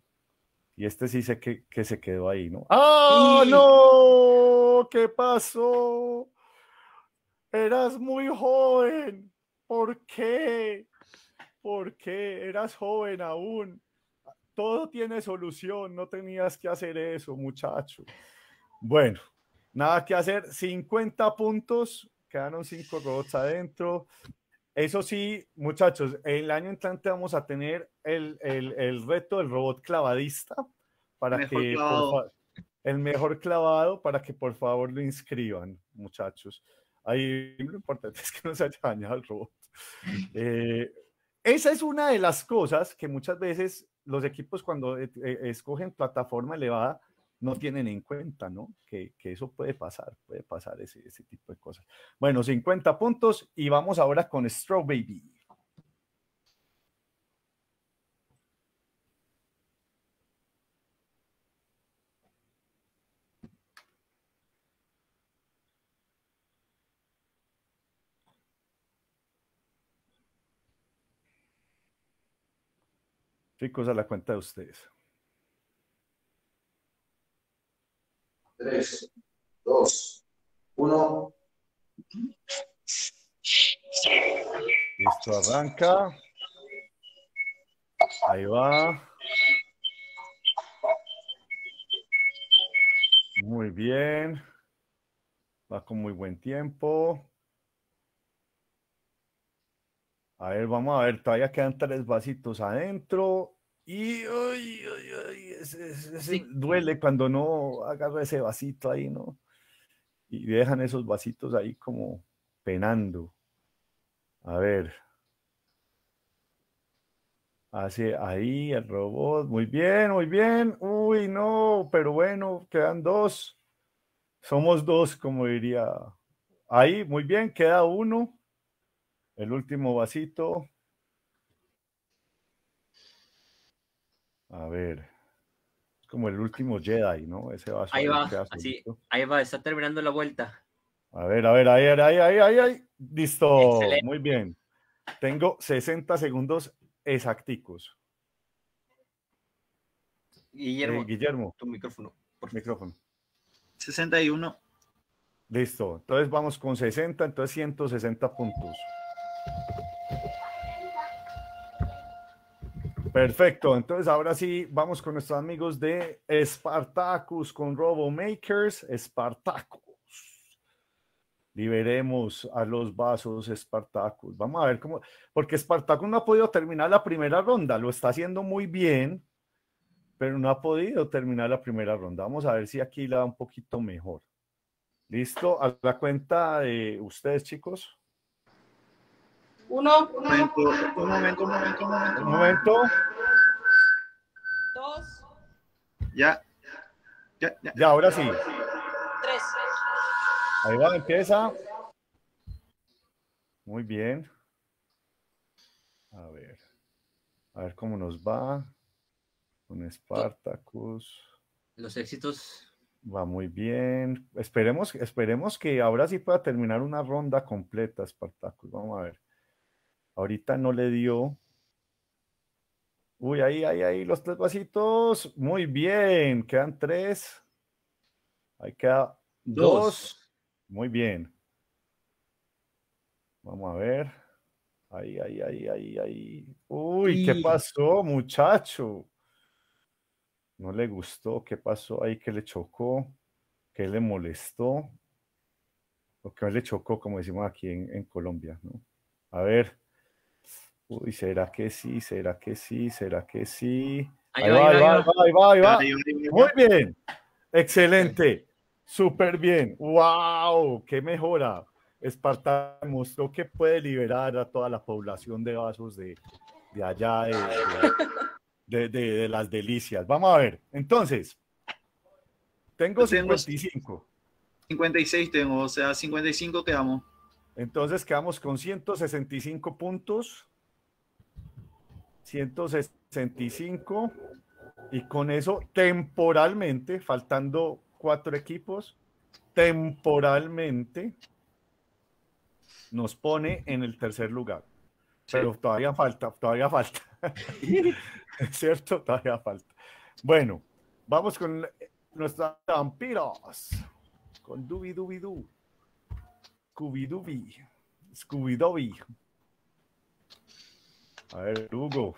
Y este sí sé que, que se quedó ahí, ¿no? ¡Ah, Sí. no! ¿Qué pasó? Eras muy joven. ¿Por qué? ¿Por qué? Eras joven aún. Todo tiene solución. No tenías que hacer eso, muchacho. Bueno, nada que hacer. 50 puntos. Quedaron cinco robots adentro. Eso sí, muchachos, el año entrante vamos a tener el, el- el reto del robot clavadista para Mejor que por el mejor clavado para que por favor lo inscriban, muchachos. Ahí lo importante es que no se haya dañado el robot. Eh, esa es una de las cosas que muchas veces los equipos cuando eh, eh, escogen plataforma elevada no tienen en cuenta, ¿no? Que, que eso puede pasar, puede pasar ese, ese tipo de cosas. Bueno, 50 puntos y vamos ahora con Straw Baby. Chicos, a la cuenta de ustedes. Tres, dos, uno. Listo, arranca. Ahí va. Muy bien. Va con muy buen tiempo. A ver, vamos a ver, todavía quedan tres vasitos adentro. Y ay, ay, ay, ese- ese- ese Sí. duele cuando no agarra ese vasito ahí, ¿no? Y dejan esos vasitos ahí como penando. A ver. Hace ahí el robot. Muy bien, muy bien. Uy, no, pero bueno, quedan dos. Somos dos, como diría. Ahí, muy bien, queda uno. El último vasito. A ver. Es como el último Jedi, ¿no? Ese vaso Ahí va, así. Ahí va, está terminando la vuelta. A ver, a ver, ahí, ahí, ahí, ahí, ahí. Listo. Excelente. Muy bien. Tengo 60 segundos exacticos. Guillermo, Eh, Guillermo, tu micrófono. por favor. micrófono. 61. Listo. Entonces vamos con 60, entonces 160 puntos. Perfecto. Entonces ahora sí vamos con nuestros amigos de Spartacus con RoboMakers. Spartacus. Liberemos a los vasos Spartacus. Vamos a ver cómo, porque Spartacus no ha podido terminar la primera ronda. Lo está haciendo muy bien, pero no ha podido terminar la primera ronda. Vamos a ver si aquí la da un poquito mejor. ¿Listo? A la cuenta de ustedes, chicos. Uno, Un momento, un momento, un momento, un momento. Un momento. dos, Ya. Ya, ya. Ya, ahora sí. tres. Ahí va, empieza. Muy bien. A ver. A ver cómo nos va. Con Spartacus. Los éxitos. Va muy bien. Esperemos, esperemos que ahora sí pueda terminar una ronda completa, Spartacus. Vamos a ver. Ahorita no le dio. Uy, ahí, ahí, ahí, los tres vasitos. Muy bien. Quedan tres. Ahí queda Dos. dos. Muy bien. Vamos a ver. Ahí, ahí, ahí, ahí, ahí. Uy, ¿qué pasó, muchacho? No le gustó. ¿Qué pasó ahí? ¿Qué le chocó? ¿Qué le molestó? ¿O qué le chocó, como decimos aquí en, en Colombia, ¿no? A ver. Uy, ¿será que sí? ¿Será que sí? ¿Será que sí? Ahí va, ahí va, ahí va. ahí. Muy bien. Excelente. Súper bien. ¡Wow! ¡Qué mejora! Esparta mostró que puede liberar a toda la población de vasos de, de allá, de, de- las delicias. Vamos a ver. Entonces, tengo- 55. 56 tengo, o sea, 55 quedamos. Entonces quedamos con 165 puntos. 165. Y con eso, temporalmente, faltando cuatro equipos, temporalmente nos pone en el tercer lugar. Pero todavía falta, todavía falta. ¿Es cierto? Todavía falta. Bueno, vamos con nuestras vampiros. Con Dubi Dubi Du. Scooby Dooby. Scooby Dooby. A ver, Hugo.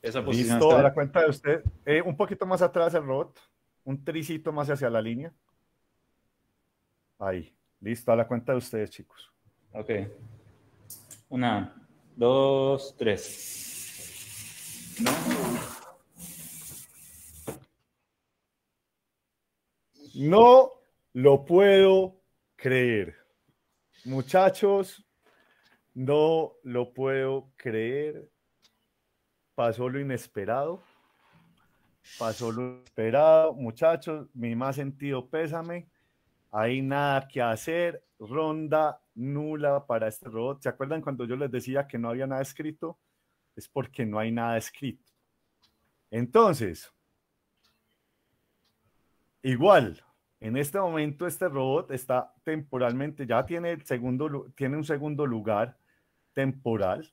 Esa posición Listo, a la cuenta de usted. Eh, un poquito más atrás el robot. Un tricito más hacia la línea. Ahí. Listo, a la cuenta de ustedes, chicos. Ok. Una, dos, tres. No lo puedo creer. Muchachos, no lo puedo creer. Pasó lo inesperado. Pasó lo inesperado. Muchachos, mi más sentido pésame. Hay nada que hacer. Ronda nula para este robot. ¿Se acuerdan cuando yo les decía que no había nada escrito? Es porque no hay nada escrito. Entonces, Igual, en este momento este robot está temporalmente, ya tiene, el segundo, tiene un segundo lugar temporal.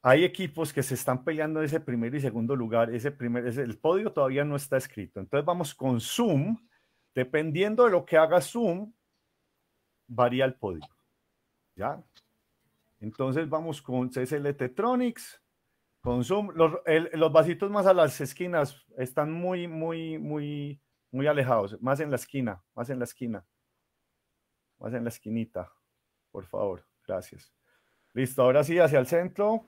Hay equipos que se están peleando ese primer y segundo lugar. Ese primer, el podio todavía no está escrito. Entonces vamos con Zoom. Dependiendo de lo que haga Zoom, varía el podio. ¿Ya? Entonces vamos con CSLT Tronics, con Zoom. Los, los vasitos más a las esquinas están muy, muy, muy, muy alejados. Más en la esquina, más en la esquina. Más en la esquinita, por favor. Gracias. Listo, ahora sí, hacia el centro.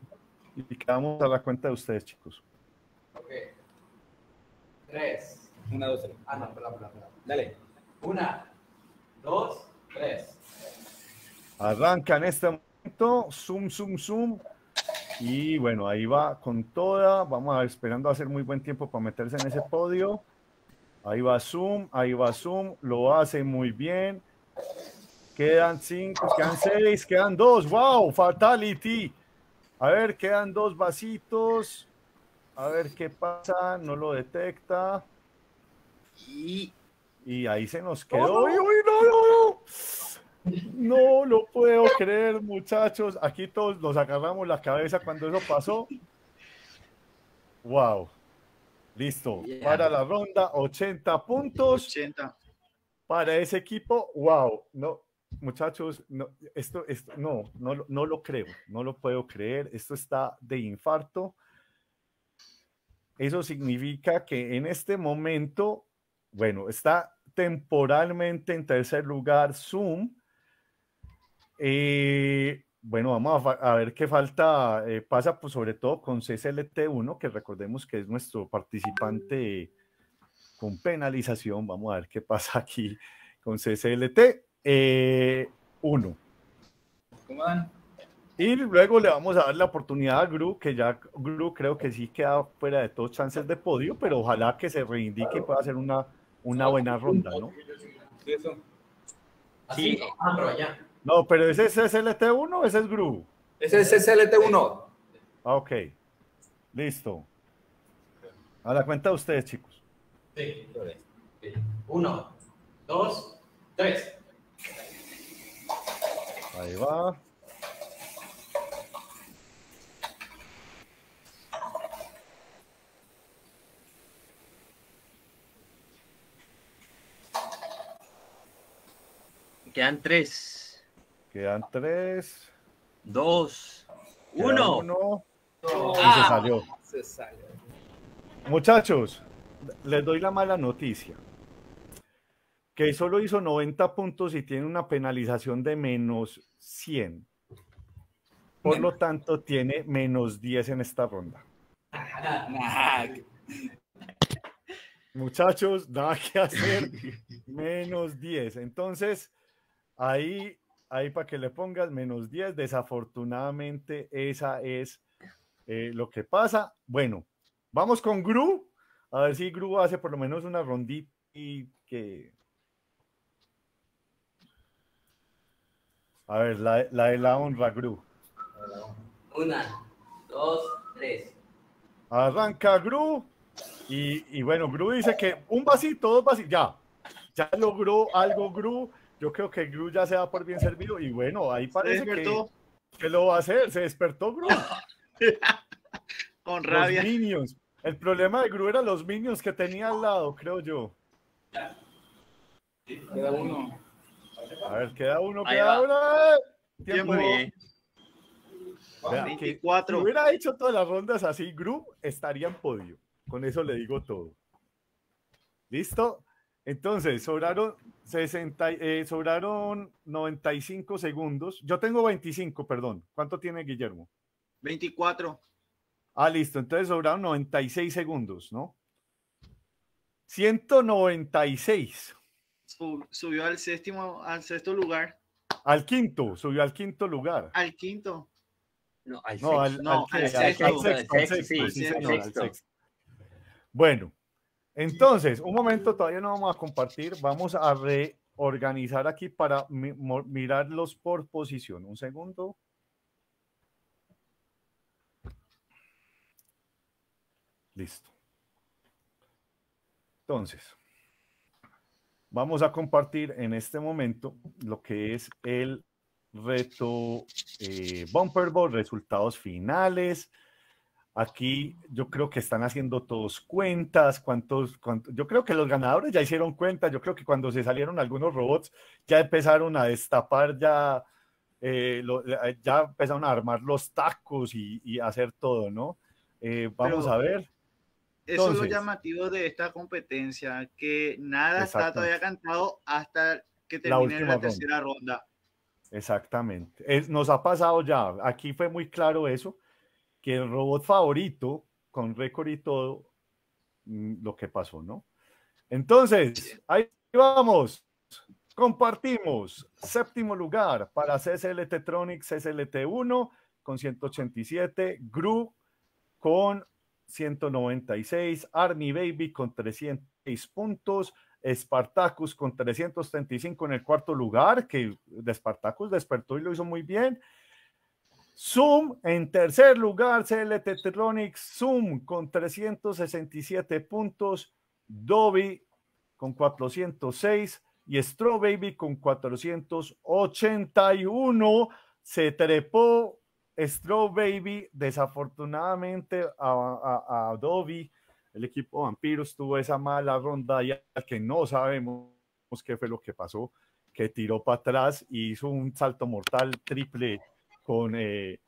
Y quedamos a la cuenta de ustedes, chicos. Ok. Tres. Una, dos, tres. Ah, no, perdón, perdón, perdón. Dale. Una, dos, tres. Arranca en este momento. Zoom, zoom, zoom. Y bueno, ahí va con toda. Vamos a ver, esperando a hacer muy buen tiempo para meterse en ese podio. Ahí va Zoom, ahí va Zoom. Lo hace muy bien. Quedan cinco, quedan seis, quedan dos. ¡Wow! Fatality. A ver, quedan dos vasitos. A ver qué pasa. No lo detecta. Y Y ahí se nos quedó. ¡Uy, uy, no, no, no! No lo puedo creer, muchachos. Aquí todos nos agarramos la cabeza cuando eso pasó. ¡Wow! Listo. Yeah. Para la ronda, 80 puntos 80. para ese equipo. ¡Wow! No, muchachos, no, esto, esto, no, no, lo- no lo creo. No lo puedo creer. Esto está de infarto. Eso significa que en este momento, bueno, está temporalmente en tercer lugar Zoom. Eh, bueno, vamos a, ver qué falta. eh, pasa pues, sobre todo con CSLT1, que recordemos que es nuestro participante con penalización. Vamos a ver qué pasa aquí con CSLT. 1. ¿Cómo dan? Y luego le vamos a dar la oportunidad a Gru, que ya Gru creo que sí queda fuera de todos chances de podio, pero ojalá que se reivindique y pueda hacer una, una buena ronda, ¿no? Sí, eso. Así, Sí. Ah, pero allá. No, pero ¿ese es SLT1 o ese es Gru? Ese es SLT1. Ah, ok, listo. A la cuenta de ustedes, chicos. Sí, uno, dos, tres. Ahí va. Quedan tres. Quedan tres. dos, queda uno. uno, y Ah. se salió. Se sale. Muchachos, les doy la mala noticia. Que solo hizo 90 puntos y tiene una penalización de menos 100. Por lo tanto, tiene menos 10 en esta ronda. Muchachos, nada que hacer. menos 10. Entonces, ahí, ahí para que le pongas menos 10. Desafortunadamente, esa es eh, lo que pasa. Bueno, vamos con Gru. A ver si Gru hace por lo menos una rondita y que. A ver, la, la de la honra, Gru. Una, dos, tres. Arranca Gru. Y, y bueno, Gru dice que un vasito, dos vasitos, ya. Ya logró algo Gru. Yo creo que Gru ya se da por bien servido. Y bueno, ahí parece que, despertó. que lo va a hacer. Se despertó Gru. Con Los rabia. minions. El problema de Gru era los minions que tenía al lado, creo yo. queda uno. A ver, queda uno, Ahí queda va. uno. Tiempo. Muy bien. Vea, que 24. Si hubiera hecho todas las rondas así, Gru estaría en podio. Con eso le digo todo. ¿Listo? Entonces, sobraron, 60, y- eh, sobraron 95 segundos. Yo tengo 25, perdón. ¿Cuánto tiene Guillermo? 24. Ah, listo. Entonces sobraron 96 segundos, ¿no? 196. Sub- subió al séptimo, al sexto lugar. Al quinto, subió al quinto lugar. Al quinto. No, al No, al, sexto. No, al- al al sexto, sexto, al al sexto, sexto, sí, sí, sí, al señor, al sexto. sexto. Bueno, entonces, un momento, todavía no vamos a compartir, vamos a reorganizar aquí para mirarlos por posición. Un segundo. Listo. Entonces, vamos a compartir en este momento lo que es el reto eh, Bumper resultados finales. Aquí yo creo que están haciendo todos cuentas, cuántos, cuántos, yo creo que los ganadores ya hicieron cuenta, yo creo que cuando se salieron algunos robots ya empezaron a destapar, ya, eh, lo- ya empezaron a armar los tacos y, y hacer todo, ¿no? Eh, vamos Pero- a ver. Eso es lo llamativo de esta competencia, que nada está todavía cantado hasta que termine la, ronda. tercera ronda. Exactamente. Es- nos ha pasado ya. Aquí fue muy claro eso, que el robot favorito, con récord y todo, mm, lo que pasó, ¿no? Entonces, ahí vamos. Compartimos. Séptimo lugar para CSLT Tronics CSLT1 con 187, Gru con 196, Army Baby con 306 puntos, Spartacus con 335 en el cuarto lugar, que de Spartacus despertó y lo hizo muy bien. Zoom en tercer lugar, CLT Tetronics, Zoom con 367 puntos, Dobby con 406 y Straw Baby con 481. Se trepó Straw Baby, desafortunadamente a, a, el equipo Vampiros tuvo esa mala ronda y al que no sabemos qué fue lo que pasó, que tiró para atrás y hizo un salto mortal triple con eh,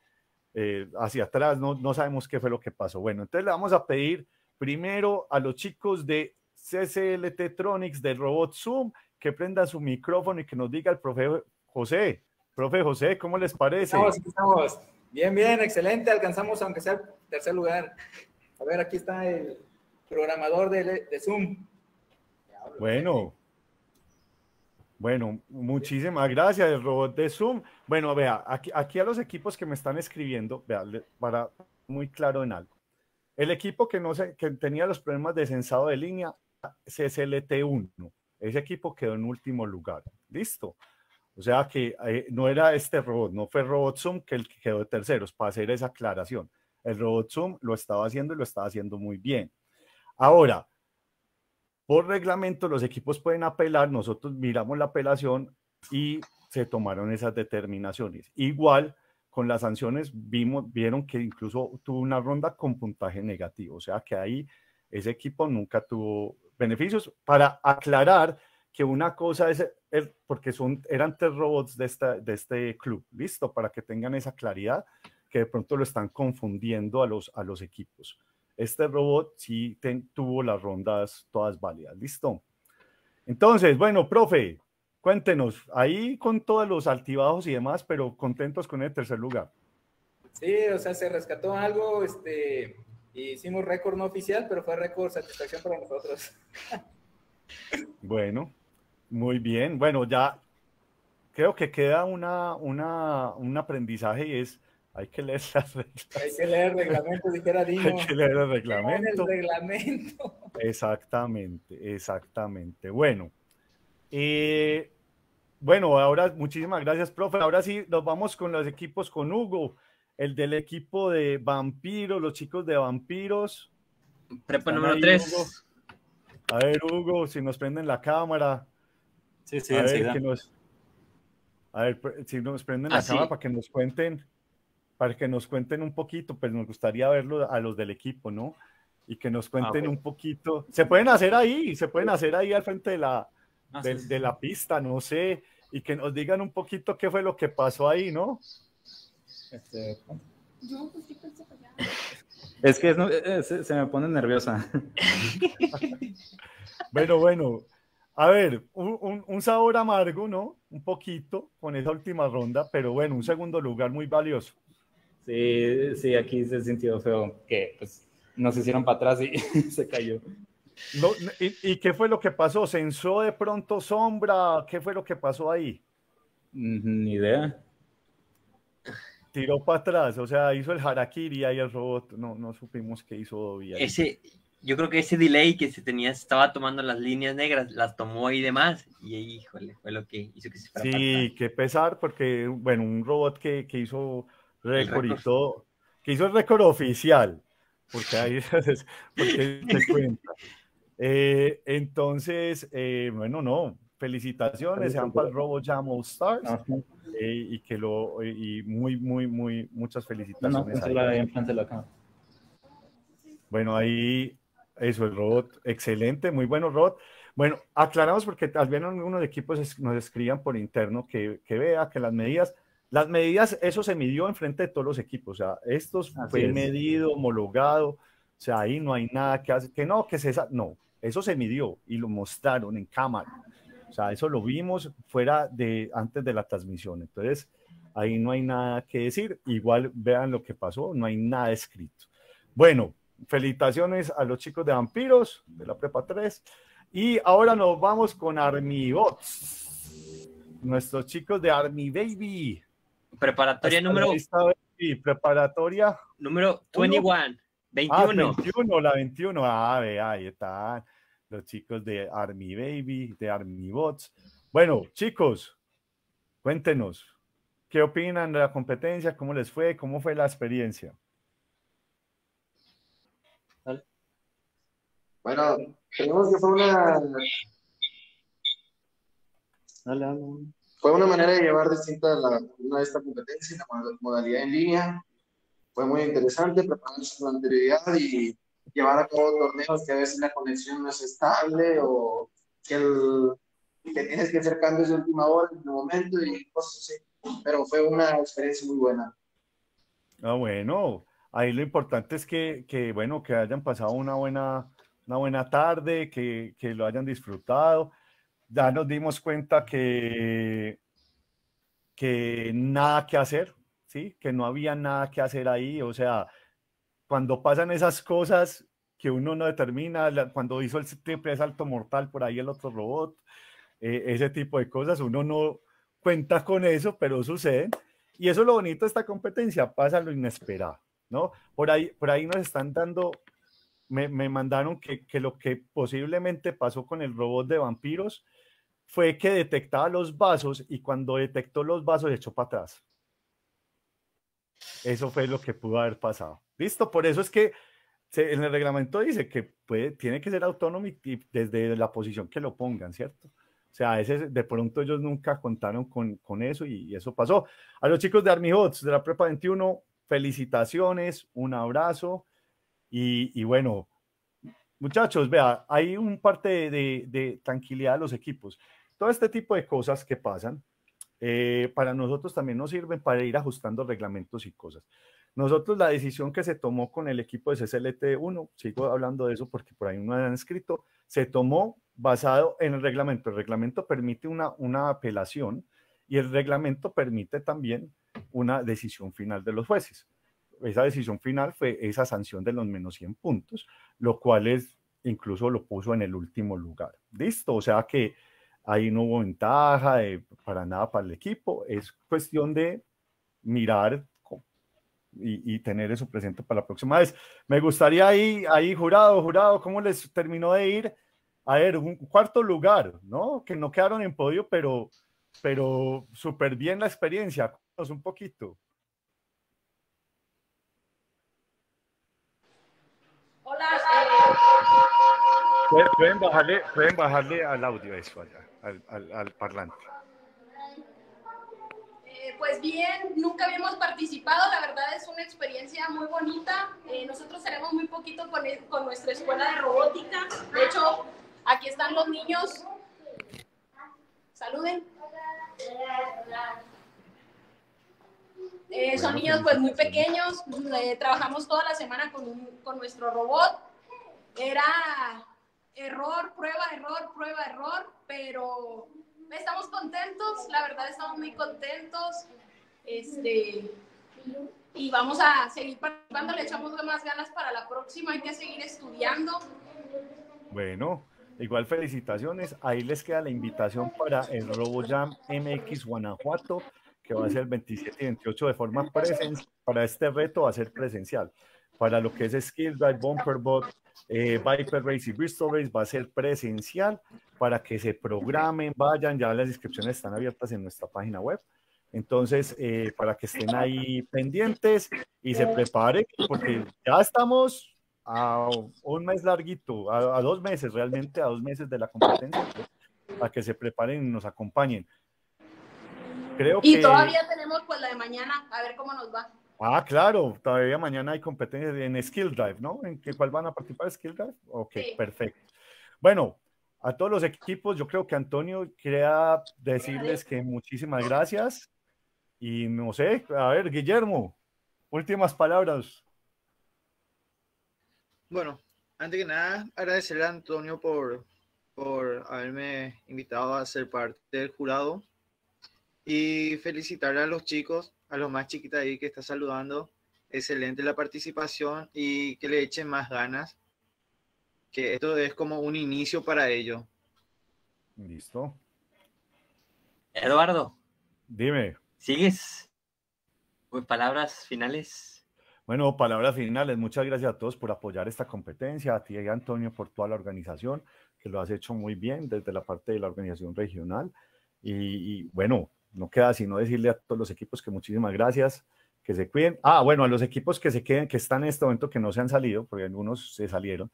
eh, hacia atrás, no, no sabemos qué fue lo que pasó. Bueno, entonces le vamos a pedir primero a los chicos de CCLT Tronics de Robot Zoom que prendan su micrófono y que nos diga el profe José. Profe José, ¿cómo les parece? Estamos. Bien, bien, excelente. Alcanzamos, aunque sea el tercer lugar. A ver, aquí está el programador de, de Zoom. Bueno. Bueno, muchísimas gracias, el robot de Zoom. Bueno, vea, aquí, a los equipos que me están escribiendo, vea, para muy claro en algo. El equipo que no sé, que tenía los problemas de censado de línea, CSLT1. Ese equipo quedó en último lugar. Listo. O sea que eh, no era este robot, no fue Robot Zoom que el que quedó de terceros, para hacer esa aclaración. El Robot Zoom lo estaba haciendo y lo estaba haciendo muy bien. Ahora, por reglamento, los equipos pueden apelar, nosotros miramos la apelación y se tomaron esas determinaciones. Igual, con las sanciones, vimos, vieron que incluso tuvo una ronda con puntaje negativo, o sea que ahí ese equipo nunca tuvo beneficios. Para aclarar que una cosa es, porque son, eran tres robots de, esta, de este club, listo, para que tengan esa claridad, que de pronto lo están confundiendo a los, a los equipos. Este robot sí ten- tuvo las rondas todas válidas, listo. Entonces, bueno, profe, cuéntenos, ahí con todos los altibajos y demás, pero contentos con el tercer lugar. Sí, o sea, se rescató algo, este, hicimos récord no oficial, pero fue récord satisfacción para nosotros. Bueno, muy bien. Bueno, ya creo que queda una, una, un aprendizaje y es, hay que leer las reglas. Hay que leer el reglamento, dijera Dino. Hay que leer el reglamento. el reglamento. Exactamente, exactamente. Bueno, eh, bueno, ahora muchísimas gracias, profe. Ahora sí, nos vamos con los equipos con Hugo, el del equipo de vampiros, los chicos de vampiros. Prepa ¿Están número ahí, 3. Hugo? A ver, Hugo, si nos prenden la cámara. Sí, sí, a ver, enseguida. que nos, a ver, si nos prenden Ah, la sí. cámara para que nos cuenten, para que nos cuenten un poquito, pues nos gustaría verlo a los del equipo, ¿no? Y que nos cuenten ok. un poquito. Se pueden hacer ahí, se pueden hacer ahí al frente de la, Ah, de, sí, sí, de sí. la pista, no sé, y que nos digan un poquito qué fue lo que pasó ahí, ¿no? Este, Yo, pues sí pensé es que no, eh, se, se me pone nerviosa. Bueno, bueno. A ver, un, un- un sabor amargo, ¿no? Un poquito con esa última ronda, pero bueno, un segundo lugar muy valioso. Sí, sí, aquí se sintió feo que pues nos hicieron para atrás y se cayó. No, ¿y, y qué fue lo que pasó? ¿Censó de pronto sombra? ¿Qué fue lo que pasó ahí? Ni idea. Tiró para atrás, o sea, hizo el harakiri ahí el robot. No, no supimos qué hizo ahí. Ese, yo creo que ese delay que se tenía, se estaba tomando las líneas negras, las tomó y demás, y ahí, híjole, fue lo que hizo que se fuera para Sí, qué pesar, porque, bueno, un robot que, que hizo todo, que hizo el récord oficial, porque ahí porque te cuenta. Eh, entonces, eh, bueno, no, felicitaciones, sean para el Robo Jam All Stars, eh, y que lo, y muy, muy, muy, muchas felicitaciones. es ahí. la enfrente de la cámara. Bueno, ahí, eso, el robot, excelente, muy bueno robot. Bueno, aclaramos porque tal vez algunos equipos nos escriban por interno que, que vea que las medidas, las medidas, eso se midió enfrente de todos los equipos, o sea, estos Así fue es. medido, homologado, o sea, ahí no hay nada que hacer, que no, que se, no, eso se midió y lo mostraron en cámara, o sea, eso lo vimos fuera de, antes de la transmisión, entonces, ahí no hay nada que decir, igual vean lo que pasó, no hay nada escrito. Bueno, felicitaciones a los chicos de Vampiros, de la Prepa 3. Y ahora nos vamos con Armibots. Nuestros chicos de Army Baby. Preparatoria número, Baby, preparatoria. número Uno. 21, Ah, 21. 21, la 21. Ah, ve, ahí están los chicos de Army Baby, de Army Bots. Bueno, chicos, cuéntenos, ¿qué opinan de la competencia? ¿Cómo les fue? ¿Cómo fue la experiencia? Bueno, creemos que fue una, Dale, dale. Fue una manera de llevar distinta la, una de esta competencia, la mod- modalidad en línea. Fue muy interesante prepararse con anterioridad y llevar a cabo torneos que a veces la conexión no es estable o que, el, que tienes que hacer cambios de última hora en el momento y cosas así. Pero fue una experiencia muy buena. Ah, bueno, ahí lo importante es que, que, bueno, que hayan pasado una buena, una buena tarde, que, que lo hayan disfrutado. Ya nos dimos cuenta que, que nada que hacer, ¿sí? Que no había nada que hacer ahí. O sea, cuando pasan esas cosas que uno no determina, cuando hizo el triple salto mortal por ahí el otro robot, eh, ese tipo de cosas, uno no cuenta con eso, pero suceden. Y eso es lo bonito de esta competencia, pasa lo inesperado, ¿no? Por ahí, por ahí nos están dando, me, me mandaron que, que lo que posiblemente pasó con el robot de vampiros fue que detectaba los vasos y cuando detectó los vasos echó para atrás. Eso fue lo que pudo haber pasado. Listo, por eso es que se- en el reglamento dice que puede, tiene que ser autónomo y, y desde la posición que lo pongan, ¿cierto? O sea, ese, de pronto ellos nunca contaron con, con eso y, y eso pasó. A los chicos de Army Hots de la Prepa 21, felicitaciones, un abrazo y, y bueno, muchachos, vea, hay un parte de, de- de tranquilidad de los equipos. Todo este tipo de cosas que pasan, eh, para nosotros también nos sirven para ir ajustando reglamentos y cosas. Nosotros la decisión que se tomó con el equipo de CCLT1, sigo hablando de eso porque por ahí no han escrito, se tomó basado en el reglamento. El reglamento permite una, una apelación y el reglamento permite también una decisión final de los jueces. Esa decisión final fue esa sanción de los menos 100 puntos, lo cual es, incluso lo puso en el último lugar. Listo, o sea que ahí no hubo ventaja de- para nada para el equipo, es cuestión de mirar y, y tener eso presente para la próxima vez. Me gustaría ahí, ahí jurado, jurado, ¿cómo les terminó de ir? A ver, un cuarto lugar, ¿no? Que no quedaron en podio, pero, pero súper bien la experiencia. Cuéntanos un poquito. Hola, Pueden- bajarle, pueden bajarle al audio eso allá, al, al- al parlante. eh, pues bien, nunca habíamos participado, la verdad es una experiencia muy bonita. Eh, nosotros tenemos muy poquito con, el- con nuestra escuela de robótica. De hecho, aquí están los niños. Saluden. Eh, son niños pues muy pequeños, eh, trabajamos toda la semana con, un- con nuestro robot. Era error, prueba, error, prueba, error, pero estamos contentos, la verdad estamos muy contentos. Este, y vamos a seguir participando, le echamos más ganas para la próxima, hay que seguir estudiando. Bueno, igual felicitaciones. Ahí les queda la invitación para el RoboJam MX Guanajuato, que va a ser el 27 y 28 de forma presencial. Para este reto va a ser presencial. Para lo que es Skill Drive, Bumper Bot, eh, Viper Race y Bristol Race va a ser presencial para que se programen, vayan, ya las inscripciones están abiertas en nuestra página web. Entonces, eh, para que estén ahí pendientes y se preparen, porque ya estamos a un mes larguito, a, a dos meses realmente, a dos meses de la competencia, para que se preparen y nos acompañen. Creo Y que... todavía tenemos pues la de mañana, a ver cómo nos va. Ah, claro, todavía mañana hay competencias en Skill Drive, ¿no? ¿En qué cuál van a participar? ¿Skill Drive? Ok, Sí. perfecto. Bueno, a todos los equipos, yo creo que Antonio quería decirles que muchísimas gracias. Y no sé, a ver, Guillermo, últimas palabras. Bueno, antes que nada, agradecerle a Antonio por, por haberme invitado a ser parte del jurado y felicitarle a los chicos, a los más chiquitos ahí que está saludando. Excelente la participación y que le echen más ganas, que esto es como un inicio para ellos. Listo. Eduardo, Dime. ¿sigues? Pues, palabras finales. Bueno, palabras finales. Muchas gracias a todos por apoyar esta competencia, a ti y a Antonio por toda la organización, que lo has hecho muy bien desde la parte de la organización regional. Y, y, bueno, no queda sino decirle a todos los equipos que muchísimas gracias, que se cuiden. Ah, bueno, a los equipos que se queden, que están en este momento, que no se han salido, porque algunos se salieron,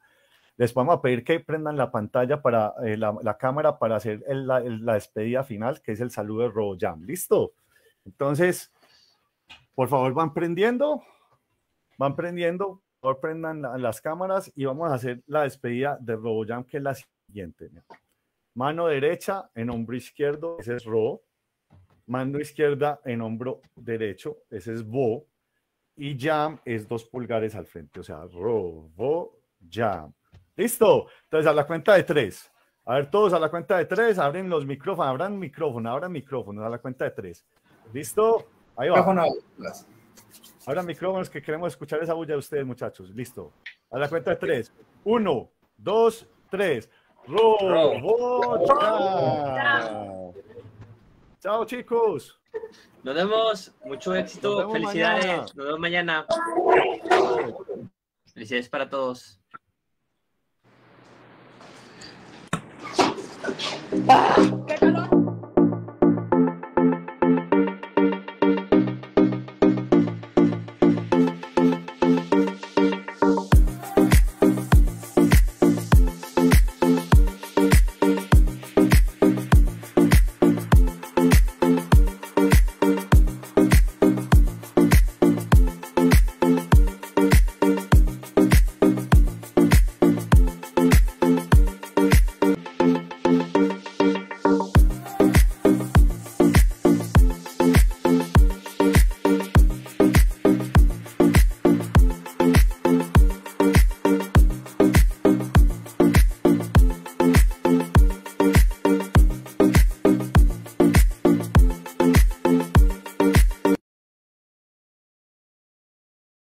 les vamos a pedir que prendan la pantalla para eh, la, la, cámara para hacer la, la, despedida final, que es el saludo de RoboJam. ¿Listo? Entonces, por favor, van prendiendo, van prendiendo, por favor, prendan la, las cámaras y vamos a hacer la despedida de RoboJam, que es la siguiente. Mano derecha en hombro izquierdo, ese es Robo. Mano izquierda en hombro derecho, ese es Bo. Y Jam es dos pulgares al frente, o sea, Robo, Jam. ¿Listo? Entonces, a la cuenta de tres. A ver, todos a la cuenta de tres, abren los micrófonos, abran micrófono, abran micrófonos a la cuenta de tres. ¿Listo? Ahí va. Abran micrófonos que queremos escuchar esa bulla de ustedes, muchachos. Listo. A la cuenta de tres. Uno, dos, tres. Robocha. Chao, chicos. Nos vemos. Mucho éxito. Nos vemos Felicidades. mañana. Nos vemos mañana. Felicidades para todos. ¡Qué calor!